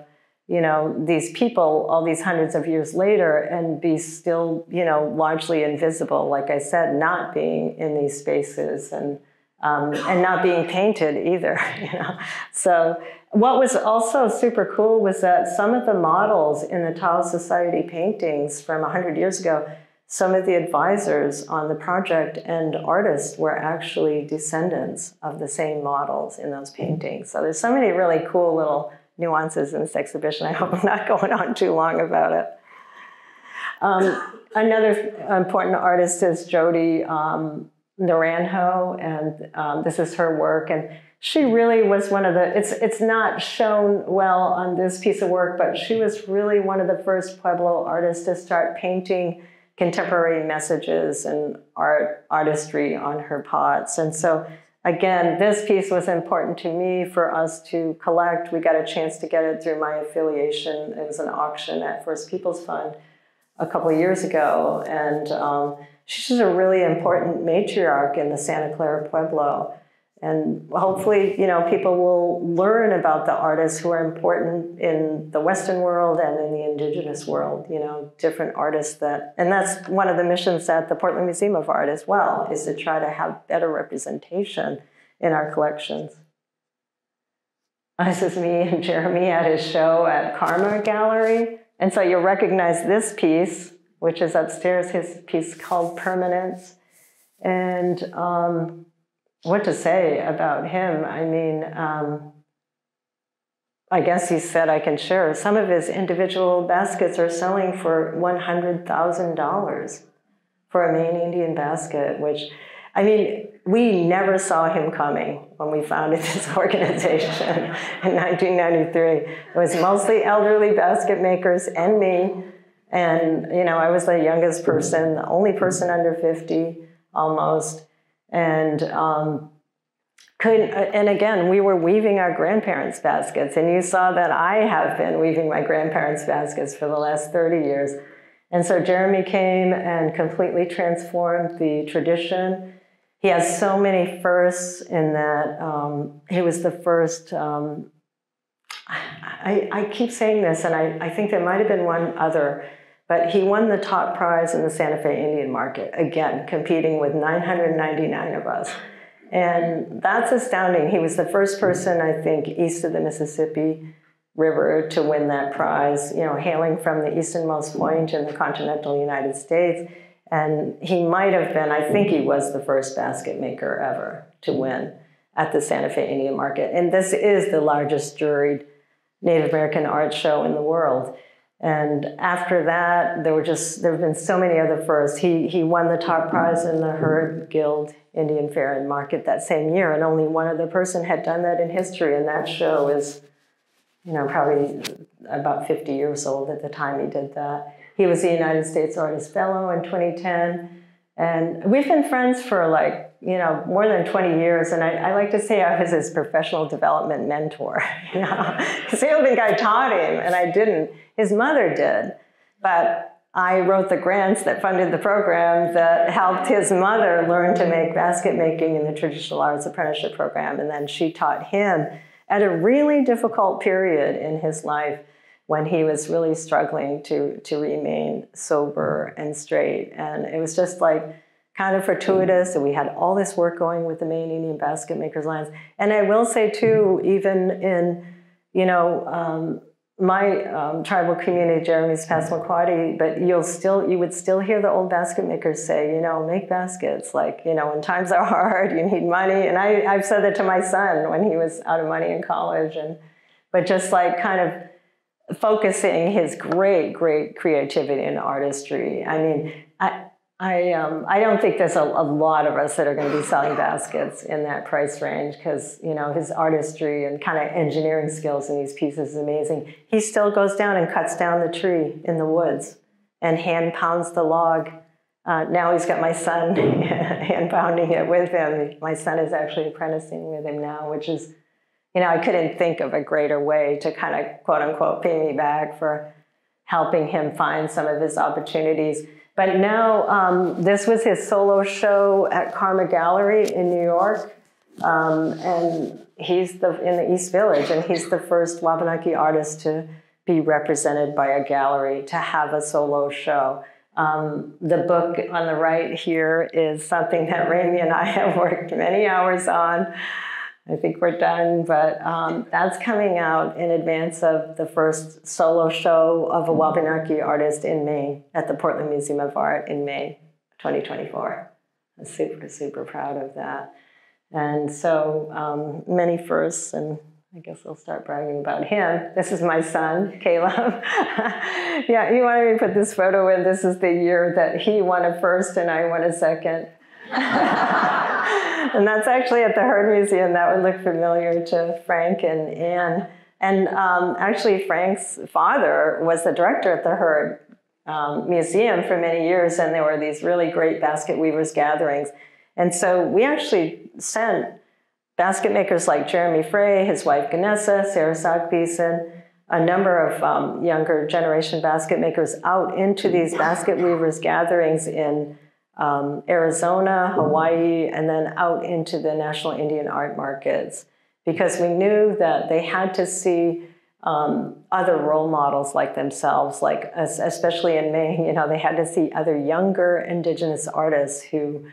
you know these people all these hundreds of years later and be still you know largely invisible like i said not being in these spaces and um, and not being painted either *laughs* you know. So what was also super cool was that some of the models in the taos society paintings from 100 years ago some of the advisors on the project and artists were actually descendants of the same models in those paintings. So there's so many really cool little nuances in this exhibition. I hope I'm not going on too long about it. Um, another important artist is Jody um, Naranjo, and um, this is her work. And she really was one of the, it's, it's not shown well on this piece of work, but she was really one of the first Pueblo artists to start painting contemporary messages and art artistry on her pots. And so again, this piece was important to me for us to collect. We got a chance to get it through my affiliation. It was an auction at First Peoples Fund a couple years ago. And um, she's a really important matriarch in the Santa Clara Pueblo and hopefully you know people will learn about the artists who are important in the western world and in the indigenous world you know different artists that and that's one of the missions at the portland museum of art as well is to try to have better representation in our collections. This is me and jeremy at his show at karma gallery. And so you'll recognize this piece which is upstairs his piece called permanence. And um, what to say about him. I mean, um, I guess he said I can share. Some of his individual baskets are selling for $100,000 for a Maine Indian basket, which, I mean, we never saw him coming when we founded *laughs* this organization in 1993. It was mostly elderly basket makers and me. And, you know, I was the youngest person, the only person under 50 almost and um, could and again we were weaving our grandparents baskets. And you saw that i have been weaving my grandparents baskets for the last 30 years. And so jeremy came and completely transformed the tradition. He has so many firsts in that um, he was the first um, I, I, keep saying this and I, I think there might have been one other but he won the top prize in the Santa Fe Indian market, again, competing with 999 of us. And that's astounding. He was the first person, I think, east of the Mississippi River to win that prize, you know, hailing from the easternmost point in the continental United States. And he might have been, I think he was the first basket maker ever to win at the Santa Fe Indian Market. And this is the largest juried Native American art show in the world. And after that, there were just there have been so many other firsts. He he won the top prize in the Heard Guild Indian Fair and Market that same year, and only one other person had done that in history. And that show is, you know, probably about 50 years old at the time he did that. He was the United States Artist Fellow in 2010, and we've been friends for like you know, more than 20 years. And I, I, like to say I was his professional development mentor, *laughs* you know, because I don't think I taught him and I didn't. His mother did. But I wrote the grants that funded the program that helped his mother learn to make basket making in the traditional arts apprenticeship program. And then she taught him at a really difficult period in his life when he was really struggling to, to remain sober and straight. And it was just like, kind of fortuitous. And we had all this work going with the Maine Indian Basket Makers Alliance. And I will say too, even in, you know, um, my um, tribal community, Jeremy's Passamaquoddy, but you'll still, you would still hear the old basket makers say, you know, make baskets. Like, you know, when times are *laughs* hard, you need money. And I, I've said that to my son when he was out of money in college. And, but just like kind of focusing his great, great creativity and artistry. I mean, I, I, um, I don't think there's a, a, lot of us that are going to be selling baskets in that price range because you know his artistry and kind of engineering skills in these pieces is amazing. He still goes down and cuts down the tree in the woods and hand pounds the log. Uh, now he's got my son *laughs* hand pounding it with him. My son is actually apprenticing with him now, which is, you know, I couldn't think of a greater way to kind of quote unquote pay me back for helping him find some of his opportunities But now, um, this was his solo show at Karma Gallery in New York. Um, and he's the in the East Village, and he's the first Wabanaki artist to be represented by a gallery to have a solo show. Um, the book on the right here is something that Rami and I *laughs* have worked many hours on. I think we're done, but um, that's coming out in advance of the first solo show of a Wabanaki artist in May at the Portland Museum of Art in May 2024. I'm super, super proud of that. And so um, many firsts, and I guess I'll start bragging about him. This is my son, Caleb. *laughs* yeah, he wanted me to put this photo in. This is the year that he won a first and I won a second. And that's actually at the Heard Museum. That would look familiar to Frank and Anne. And um, actually, Frank's father was the director at the Heard um, Museum for many years, and there were these really great basket weavers gatherings. And so we actually sent basket makers like Jeremy Frey, his wife Ganessa, Sarah Sockbeson, a number of um, younger generation basket makers out into these basket weavers gatherings in um, Arizona, Hawaii, and then out into the National Indian Art Markets because we knew that they had to see um, other role models like themselves, like especially in Maine, you know, they had to see other younger indigenous artists who,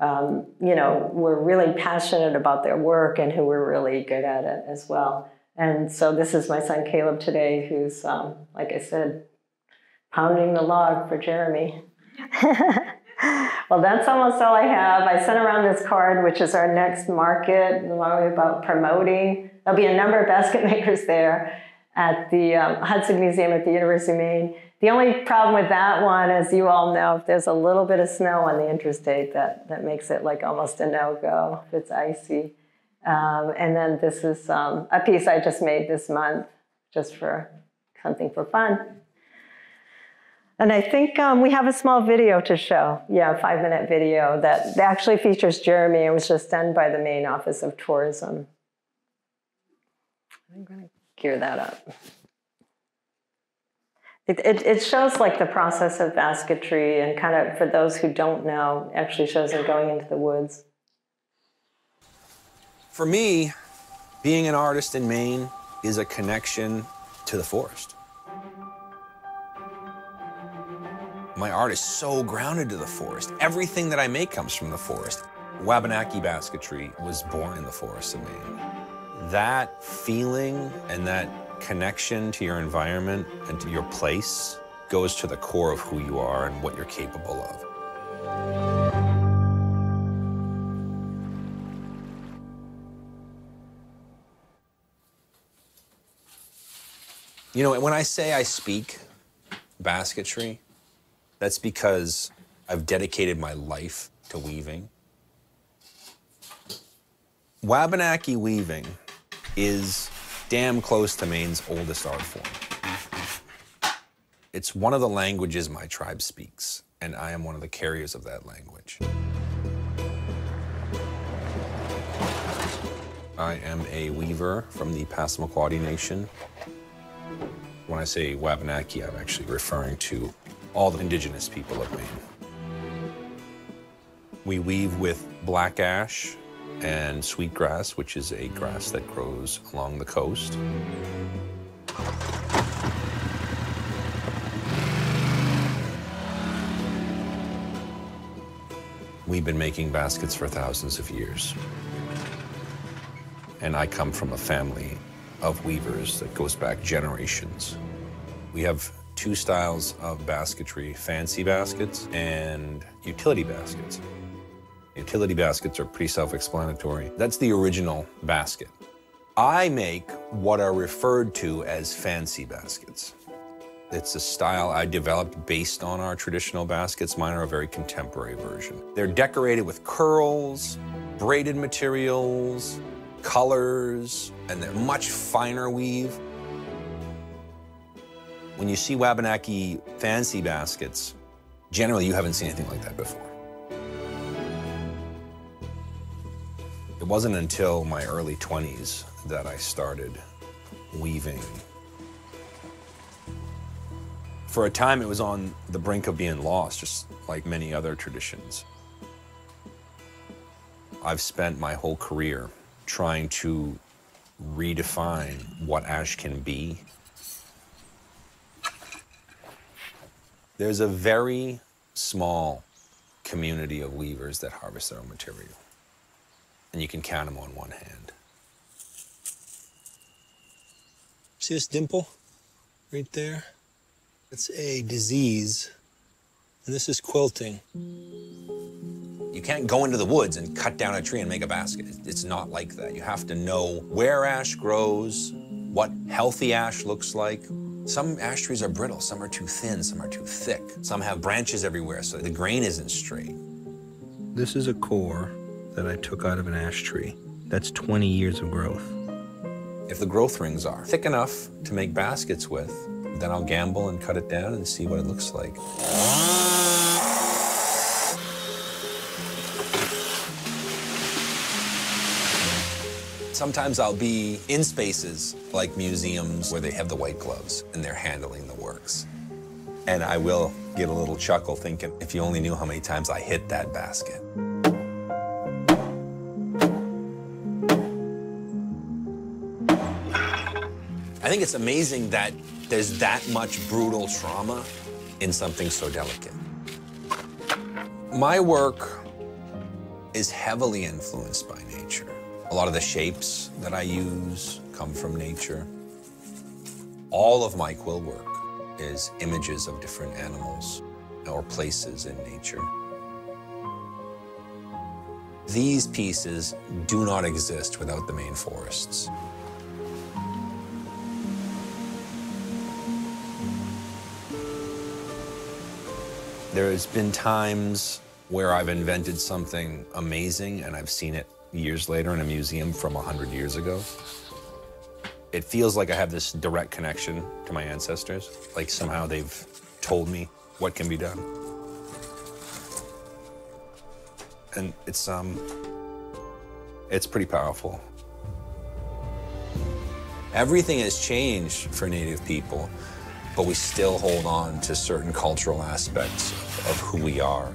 um, you know, were really passionate about their work and who were really good at it as well. And so this is my son Caleb today, who's, um, like I said, pounding the log for Jeremy. *laughs* well, that's almost all I have. I sent around this card, which is our next market, about promoting. There'll be a number of basket *laughs* makers there at the um, Hudson Museum at the University of Maine. The only problem with that one, as you all know, if there's a little bit of snow on the interstate, that, that makes it like almost a no-go if it's icy. Um, and then this is um, a piece I just made this month, just for something for fun. And I think um, we have a small video to show. Yeah, a five minute video that actually features Jeremy. It was just done by the Maine Office of Tourism. I'm going to gear that up. It, it, it, shows like the process of basketry and kind of for those who don't know, actually shows them going into the woods. For me, being an artist in Maine is a connection to the forest. My art is so grounded to the forest. Everything that I make comes from the forest. Wabanaki basketry was born in the forests of Maine. That feeling and that connection to your environment and to your place goes to the core of who you are and what you're capable of. You know, when I say I speak basketry, that's because I've dedicated my life to weaving. Wabanaki weaving is damn close to Maine's oldest art form. It's one of the languages my tribe speaks, and I am one of the carriers of that language. I am a weaver from the Passamaquoddy Nation. When I say Wabanaki, I'm actually referring to all the indigenous people of Maine. We weave with black ash and sweetgrass, which is a grass that grows along the coast. We've been making baskets for thousands of years. And I come from a family of weavers that goes back generations. We have two styles of basketry, fancy baskets and utility baskets. Utility baskets are pretty self-explanatory. That's the original basket. I make what are referred to as fancy baskets. It's a style I developed based on our traditional baskets. Mine are a very contemporary version. They're decorated with curls, braided materials, colors, and they're much finer weave. When you see Wabanaki fancy baskets, generally you haven't seen anything like that before. It wasn't until my early 20s that I started weaving For a time, it was on the brink of being lost, just like many other traditions. I've spent my whole career trying to redefine what ash can be. There's a very small community of weavers that harvest their own material, and you can count them on one hand. See this dimple right there? It's a disease, and this is quilting. You can't go into the woods and cut down a tree and make a basket. It's not like that. You have to know where ash grows, what healthy ash looks like. Some ash trees are brittle, some are too thin, some are too thick. Some have branches everywhere, so the grain isn't straight. This is a core that I took out of an ash tree. That's 20 years of growth. If the growth rings are thick enough to make baskets with, then I'll gamble and cut it down and see what it looks like. Sometimes I'll be in spaces like museums where they have the white gloves and they're handling the works. And I will get a little chuckle thinking, if you only knew how many times I hit that basket. I think it's amazing that there's that much brutal trauma in something so delicate. My work is heavily influenced by. A lot of the shapes that I use come from nature. All of my quill work is images of different animals or places in nature. These pieces do not exist without the main forests. There's been times where I've invented something amazing and I've seen it years later in a museum from 100 years ago. It feels like I have this direct connection to my ancestors, like somehow they've told me what can be done. And it's um it's pretty powerful. Everything has changed for native people, but we still hold on to certain cultural aspects of who we are.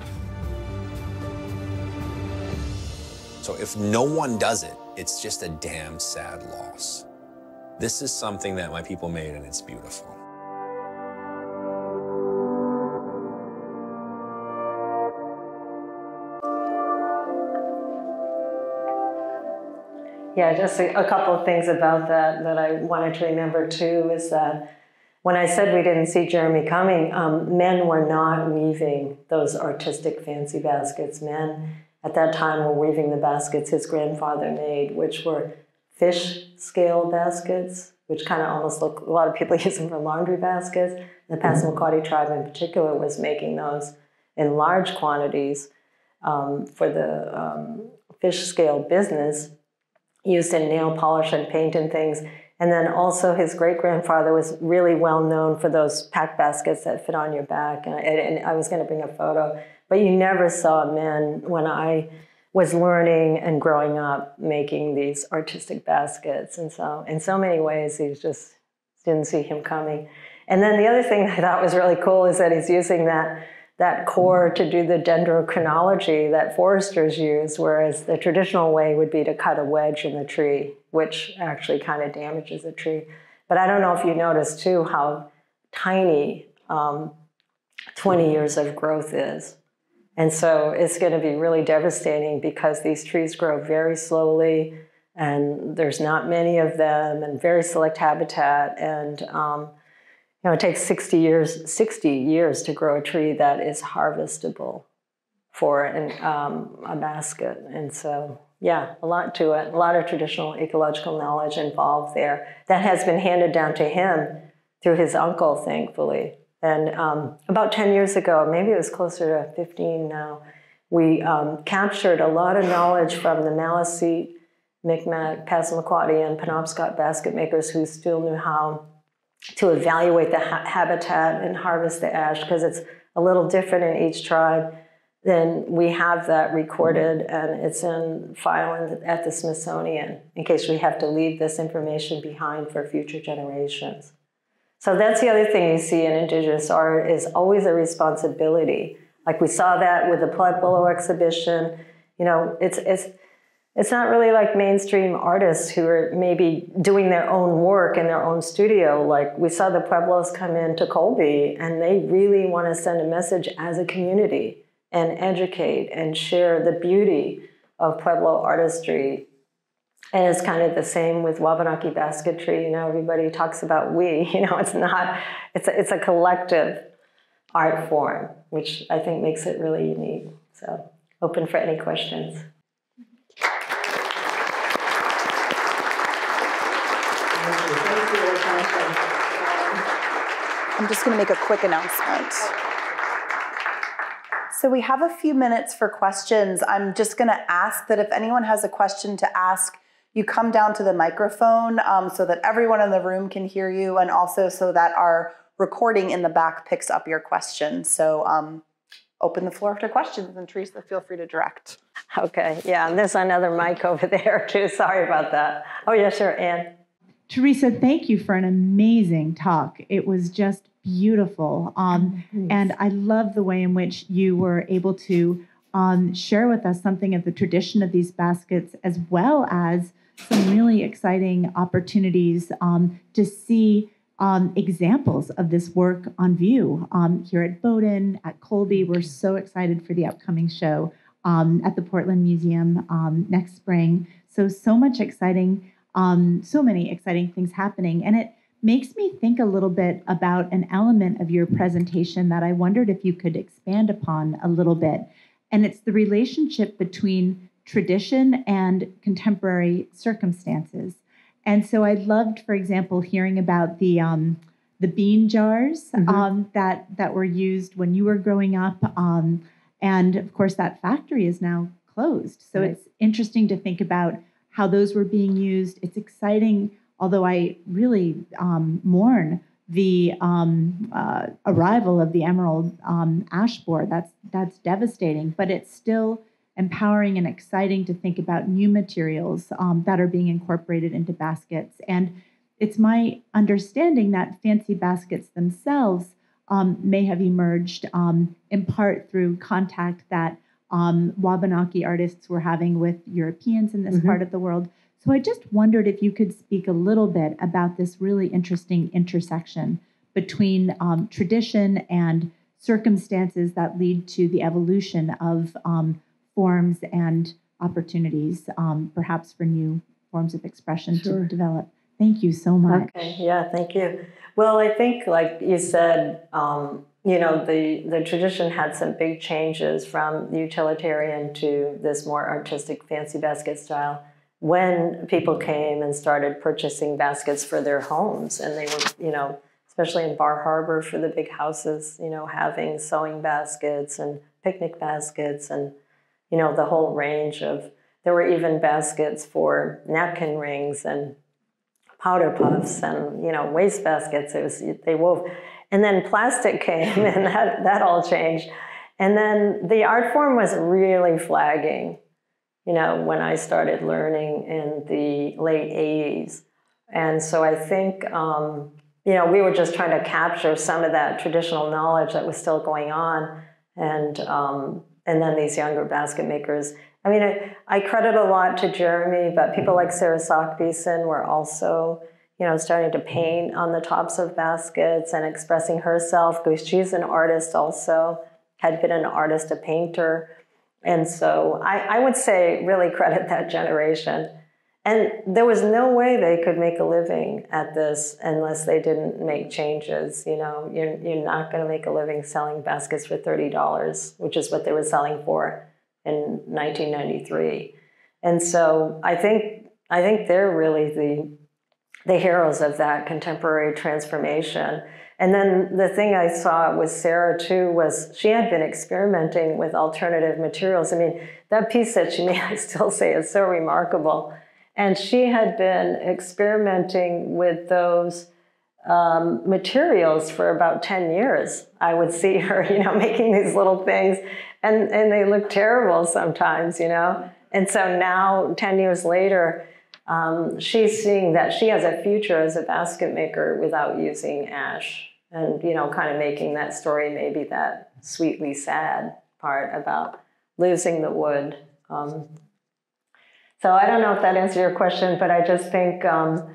So if no one does it, it's just a damn sad loss. This is something that my people made and it's beautiful. Yeah, just a, a couple of things about that that I wanted to remember too is that when I said we didn't see Jeremy coming, um, men were not weaving those artistic fancy baskets. Men at that time were weaving the baskets his grandfather made, which were fish scale baskets, which kind of almost look, a lot of people *laughs* use them for laundry baskets. The Passamaquoddy tribe in particular was making those in large quantities um, for the um, fish scale business used in nail polish and paint and things. And then also his great grandfather was really well known for those pack baskets that fit on your back. And I, and I was going to bring a photo, but you never saw men when I was learning and growing up making these artistic baskets. And so, in so many ways, he just didn't see him coming. And then the other thing *laughs* I thought was really cool is that he's using that that core to do the dendrochronology that foresters use, whereas the traditional way would be to cut a wedge in the tree, which actually kind of damages the tree. But I don't know if you noticed too how tiny um, 20 years of growth is. And so it's going to be really devastating because these trees grow very slowly and there's not many of them and very select habitat. And um, you know, it takes 60 years, 60 years to grow a tree that is harvestable for an, um, a basket. And so, yeah, a lot to it. A lot of traditional ecological knowledge involved there that has been handed down to him through his uncle, thankfully. And um, about 10 years ago, maybe it was closer to 15 now, we um, captured a lot of knowledge from the Maliseet, Micmac, Passamaquoddy, and Penobscot basket makers who still knew how to evaluate the ha habitat and harvest the ash because it's a little different in each tribe. Then we have that recorded mm-hmm. and it's in file at the Smithsonian in case we have to leave this information behind for future generations. So that's the other thing you see in Indigenous art is always a responsibility. Like we saw that with the Pueblo exhibition. You know, it's it's it's not really like mainstream artists who are maybe doing their own work in their own studio. Like we saw the Pueblos come in to Colby and they really want to send a message as a community and educate and share the beauty of Pueblo artistry. And it's kind of the same with Wabanaki basketry. You know, everybody talks about we. *laughs* You know, it's not. It's a, it's a collective art form, which I think makes it really unique. So, open for any questions. I'm just going to make a quick announcement. So we have a few minutes for questions. I'm just going to ask that if anyone has a question to ask, you come down to the microphone um, so that everyone in the room can hear you, and also so that our recording in the back picks up your question. So um, open the floor to questions, and Theresa, feel free to direct. Okay, yeah, and there's another mic over there too. Sorry about that. Oh, yeah, sure, Anne. Theresa, thank you for an amazing talk. It was just beautiful. Um, and I love the way in which you were able to um, share with us something of the tradition of these baskets, as well as some really exciting opportunities um, to see um, examples of this work on view um, here at Bowdoin, at Colby. We're so excited for the upcoming show um, at the Portland Museum next spring. So, so much exciting um, so many exciting things happening. And it makes me think a little bit about an element of your presentation that I wondered if you could expand upon a little bit. And it's the relationship between tradition and contemporary circumstances. And so I loved, for example, hearing about the um, the bean jars mm-hmm. um, that that were used when you were growing up, um, and of course that factory is now closed. So right. it's interesting to think about how those were being used. It's exciting, although I really um, mourn the um, uh, arrival of the emerald um, ash borer. That's that's devastating, but it's still empowering and exciting to think about new materials um, that are being incorporated into baskets. And it's my understanding that fancy baskets themselves um, may have emerged um, in part through contact that um, Wabanaki artists were having with Europeans in this mm-hmm. part of the world. So I just wondered if you could speak a little bit about this really interesting intersection between um, tradition and circumstances that lead to the evolution of um, forms and opportunities, um, perhaps for new forms of expression sure. to develop. Thank you so much. Okay, yeah, thank you. Well, I think, like you said, um, you know, the, the tradition had some big changes from utilitarian to this more artistic fancy basket style when people came and started purchasing baskets for their homes. And they were, you know, especially in Bar Harbor for the big houses, you know, having sewing baskets and picnic baskets and, you know, the whole range of, there were even baskets for napkin rings and powder puffs and, you know, waste baskets. It was, they wove and then plastic came *laughs* and that, that all changed. And then the art form was really flagging, you know, when I started learning in the late 80s. And so I think, um, you know, we were just trying to capture some of that traditional knowledge that was still going on. And, um, and then these younger basket makers. I mean, I, I credit a lot to Jeremy, but people like Sarah Sockbeson were also you know, starting to paint on the tops of baskets and expressing herself because she's an artist also, had been an artist, a painter. And so I, I would say really credit that generation. And there was no way they could make a living at this unless they didn't make changes. You know, you're, you're not going to make a living selling baskets for $30, which is what they were selling for in 1993. And so I think I think they're really the the heroes of that contemporary transformation. And then the thing I saw with Sarah too was she had been experimenting with alternative materials. I mean, that piece that she *laughs* made, I still say is so remarkable. And she had been experimenting with those um, materials for about 10 years. I would see her, *laughs* you know, making these little things and, and they look terrible sometimes, you know. And so now, 10 years later, um, she's seeing that she has a future as a basket maker without using ash and you know kind of making that story maybe that sweetly sad part about losing the wood. Um, so i don't know if that answered your question but i just think um,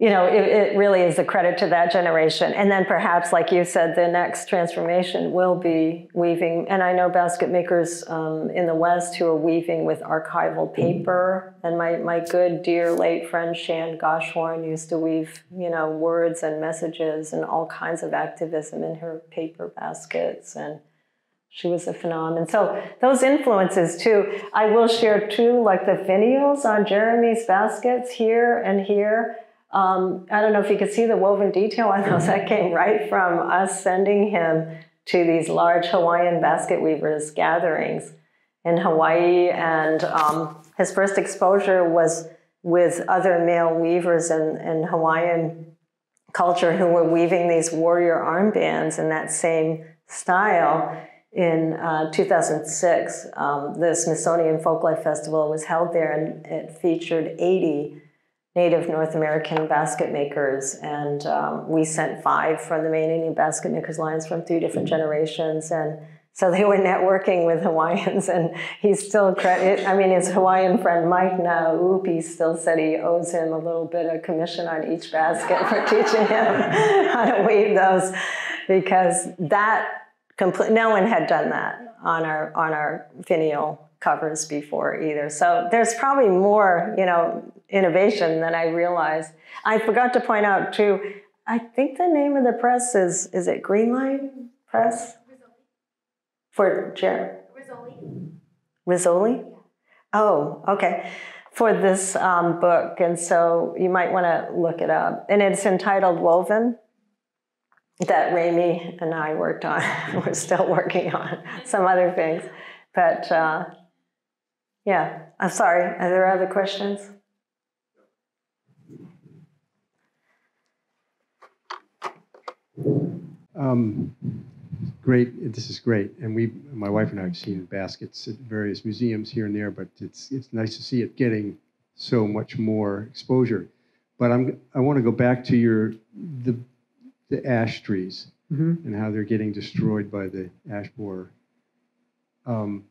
you know, it, it, really is a credit to that generation. And then perhaps, like you said, the next transformation will be weaving. And I know basket makers um, in the West who are weaving with archival paper. And my, my good, dear, late friend Shan Goshorn used to weave, you know, words and messages and all kinds of activism in her paper baskets. And she was a phenomenon. So those influences too, I will share too, like the finials on Jeremy's baskets here and here um, I don't know if you could see the woven detail on those. That came right from us sending him to these large Hawaiian basket weavers gatherings in Hawaii. And um, his first exposure was with other male weavers in, in Hawaiian culture who were weaving these warrior armbands in that same style. In uh, 2006, um, the Smithsonian Folklife Festival was held there and it featured 80 Native North American basket makers, and um, we sent five from the Maine Indian Basket Makers Alliance from three different generations, and so they were networking with Hawaiians, and he's still credit. I mean, his Hawaiian friend Mike Naupi still said he owes him a little bit of commission on each basket for *laughs* teaching him how to weave those, because that complete. No one had done that on our on our finial covers before either. So there's probably more, you know, innovation than I realized. I forgot to point out too, I think the name of the press is, is it Greenline Press? For Jer? Rizzoli. Rizzoli? Oh, okay. For this um, book. And so you might want to look it up. And it's entitled Woven that Rami and I worked on. *laughs* We're still working on some other things. But uh, yeah, I'm sorry. Are there other questions? Um, great. This is great, and we, my wife and I, have seen baskets at various museums here and there. But it's it's nice to see it getting so much more exposure. But I'm I want to go back to your the the ash trees mm-hmm. and how they're getting destroyed by the ash borer. Um,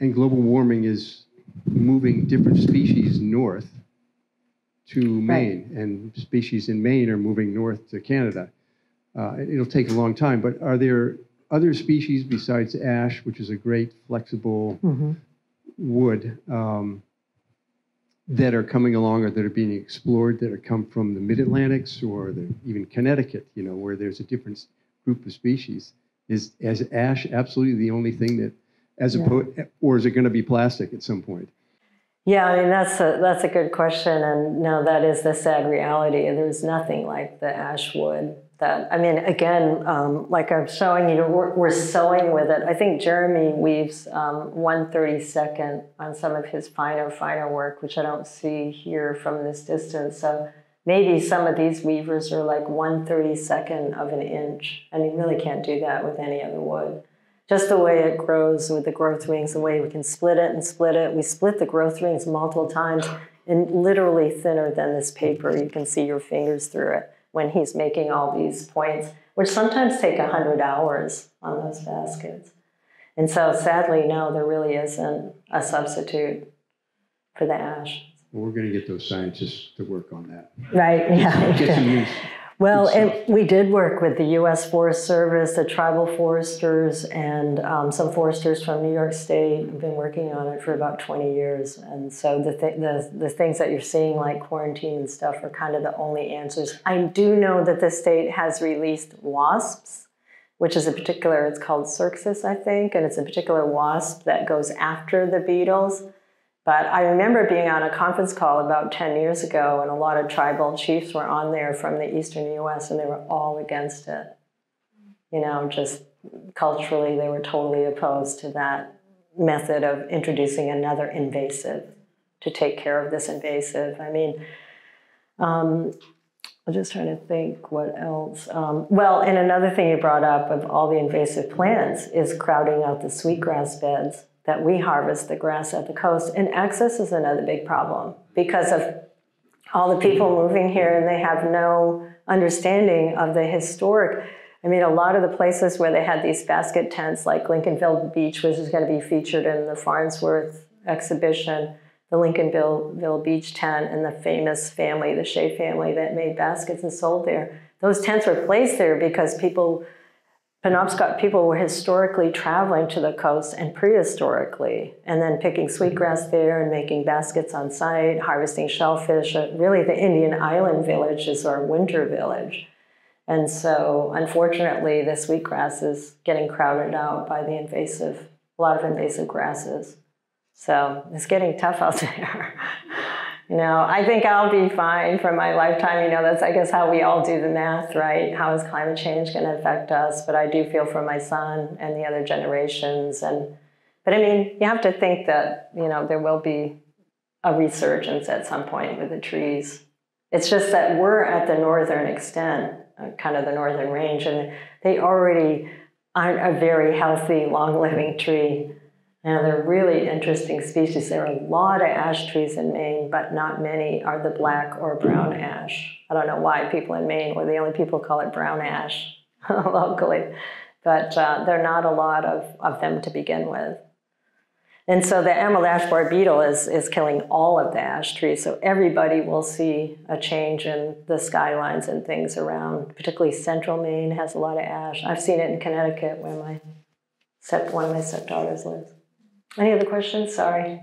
and global warming is moving different species north to Maine, right. and species in Maine are moving north to Canada. Uh, it'll take a long time, but are there other species besides ash, which is a great flexible mm-hmm. wood, um, that are coming along or that are being explored that are come from the mid-Atlantics or the, even Connecticut, you know, where there's a different group of species? Is, is ash absolutely the only thing that, as yeah. opposed, or is it going to be plastic at some point? Yeah, I mean that's a that's a good question, and no, that is the sad reality. There's nothing like the ash wood that I mean, again, um, like I'm showing you, we're, we're, sewing with it. I think Jeremy weaves um, 132nd on some of his finer, finer work, which I don't see here from this distance. So maybe some of these weavers are like 132nd of an inch, and you really can't do that with any other wood. Just the way it grows with the growth rings, the way we can split it and split it. We split the growth rings multiple times and literally thinner than this paper. You can see your fingers through it when he's making all these points, which sometimes take 100 hours on those baskets. And so sadly, no, there really isn't a substitute for the ash. Well, we're going to get those scientists to work on that. Right, yeah. Well, and we did work with the U.S. Forest Service, the tribal foresters, and um, some foresters from New York State have been working on it for about 20 years. And so the, th- the, the things that you're seeing, like quarantine and stuff, are kind of the only answers. I do know that the state has released wasps, which is a particular, it's called Xerxes, I think, and it's a particular wasp that goes after the beetles. But I remember being on a conference call about 10 years ago, and a lot of tribal chiefs were on there from the eastern US, and they were all against it. You know, just culturally, they were totally opposed to that method of introducing another invasive to take care of this invasive. I mean, um, I'm just trying to think what else. Um, well, and another thing you brought up of all the invasive plants is crowding out the sweetgrass beds that we harvest the grass at the coast. And access is another big problem because of all the people moving here and they have no understanding of the historic. I mean, a lot of the places where they had these basket tents, like Lincolnville Beach, which is going to be featured in the Farnsworth exhibition, the Lincolnville Beach tent, and the famous family, the Shay family, that made baskets and sold there. Those tents were placed there because people Penobscot people were historically traveling to the coast and prehistorically, and then picking sweetgrass there and making baskets on site, harvesting shellfish. Really, the Indian Island village is our winter village. And so, unfortunately, the sweetgrass is getting crowded out by the invasive, a lot of invasive grasses. So it's getting tough out *laughs* there. Know, I think I'll be fine for my lifetime. You know, that's, I guess, how we all do the math, right? How is climate change going to affect us? But I do feel for my son and the other generations. And, but I mean, you have to think that, you know, there will be a resurgence at some point with the trees. It's just that we're at the northern extent, uh, kind of the northern range, and they already aren't a very healthy, long living tree. Now, they're really interesting species. There are a lot of ash trees in Maine, but not many are the black or brown ash. I don't know why people in Maine were the only people call it brown ash *laughs* locally, but uh, there are not a lot of, of them to begin with. And so the emerald ash borer beetle is, is killing all of the ash trees. So everybody will see a change in the skylines and things around, particularly central Maine has a lot of ash. I've seen it in Connecticut where my one of my stepdaughters lives. Any other questions? Sorry.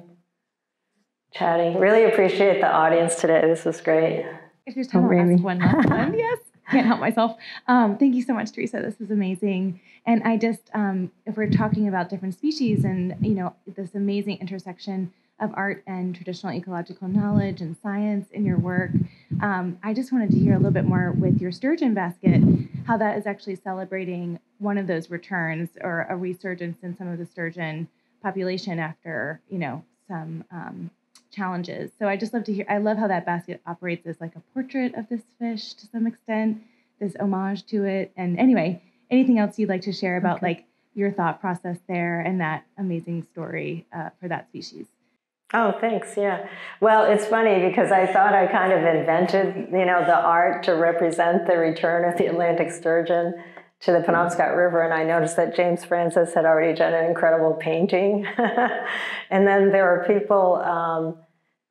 Chatting. Really appreciate the audience today. This was great. If there's time, I'll ask one last one. yes. Can't help myself. Um, thank you so much, Theresa. This is amazing. And I just, um, if we're talking about different species and, you know, this amazing intersection of art and traditional ecological knowledge and science in your work, um, I just wanted to hear a little bit more with your sturgeon basket, how that is actually celebrating one of those returns or a resurgence in some of the sturgeon population after you know some um, challenges. So I just love to hear. I love how that basket operates as like a portrait of this fish to some extent, this homage to it. And anyway, anything else you'd like to share about okay. like your thought process there and that amazing story uh, for that species? Oh, thanks. Yeah. Well, it's funny because I thought I kind of invented, you know, the art to represent the return of the Atlantic sturgeon to the Penobscot River, and I noticed that James Francis had already done an incredible painting. *laughs* and then there were people um,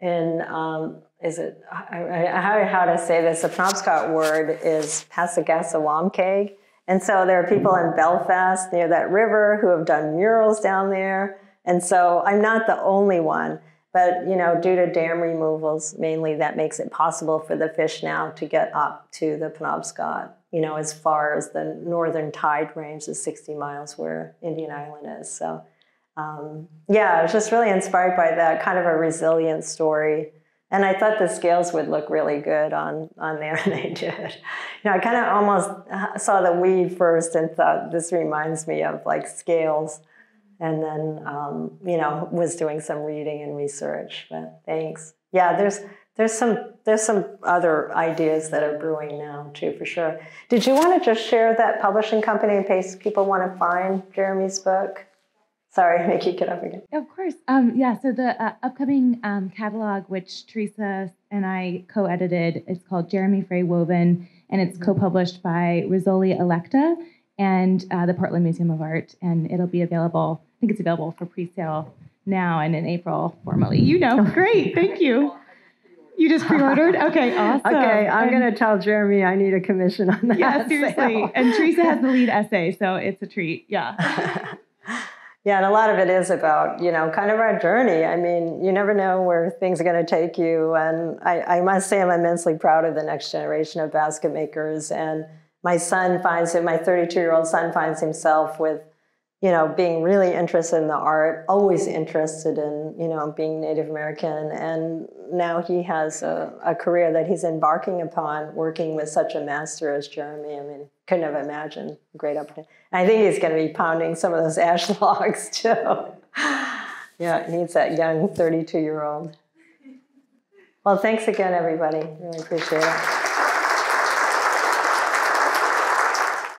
in, um, is it, how, how to say this? The Penobscot word is Passagassawakeag. And so there are people in Belfast near that river who have done murals down there. And so I'm not the only one. But you know, due to dam removals, mainly that makes it possible for the fish now to get up to the Penobscot you know, as far as the northern tide range, the 60 miles where Indian Island is. So, um, yeah, I was just really inspired by that kind of a resilient story. And I thought the scales would look really good on, on there, *laughs* and they did. You know, I kind of almost saw the weed first and thought this reminds me of like scales. And then, um, you know, was doing some reading and research. But thanks. Yeah, there's there's some there's some other ideas that are brewing now too, for sure. Did you want to just share that publishing company in case people want to find Jeremy's book? Sorry, *laughs* make you get up again. Of course. Um, yeah. So the uh, upcoming um, catalog, which Theresa and I co-edited, is called Jeremy Frey Woven, and it's co-published by Rizzoli Electa and uh, the Portland Museum of Art, and it'll be available. I think it's available for pre-sale now and in April formally. You know, great. Thank you. *laughs* You just pre-ordered? *laughs* Okay, awesome. Okay, I'm going to tell Jeremy I need a commission on that. Yeah, seriously. Sale. And Theresa has the lead essay, so it's a treat. Yeah. *laughs* yeah, and a lot of it is about, you know, kind of our journey. I mean, you never know where things are going to take you. And I, I must say I'm immensely proud of the next generation of basket makers. And my son finds it, my 32-year-old son finds himself with you know, being really interested in the art, always interested in, you know, being Native American. And now he has a, a, career that he's embarking upon working with such a master as Jeremy. I mean, couldn't have imagined great opportunity. I think he's going to be pounding some of those *laughs* ash logs too. yeah, it needs that young 32 year old. Well, thanks again, everybody. Really appreciate it.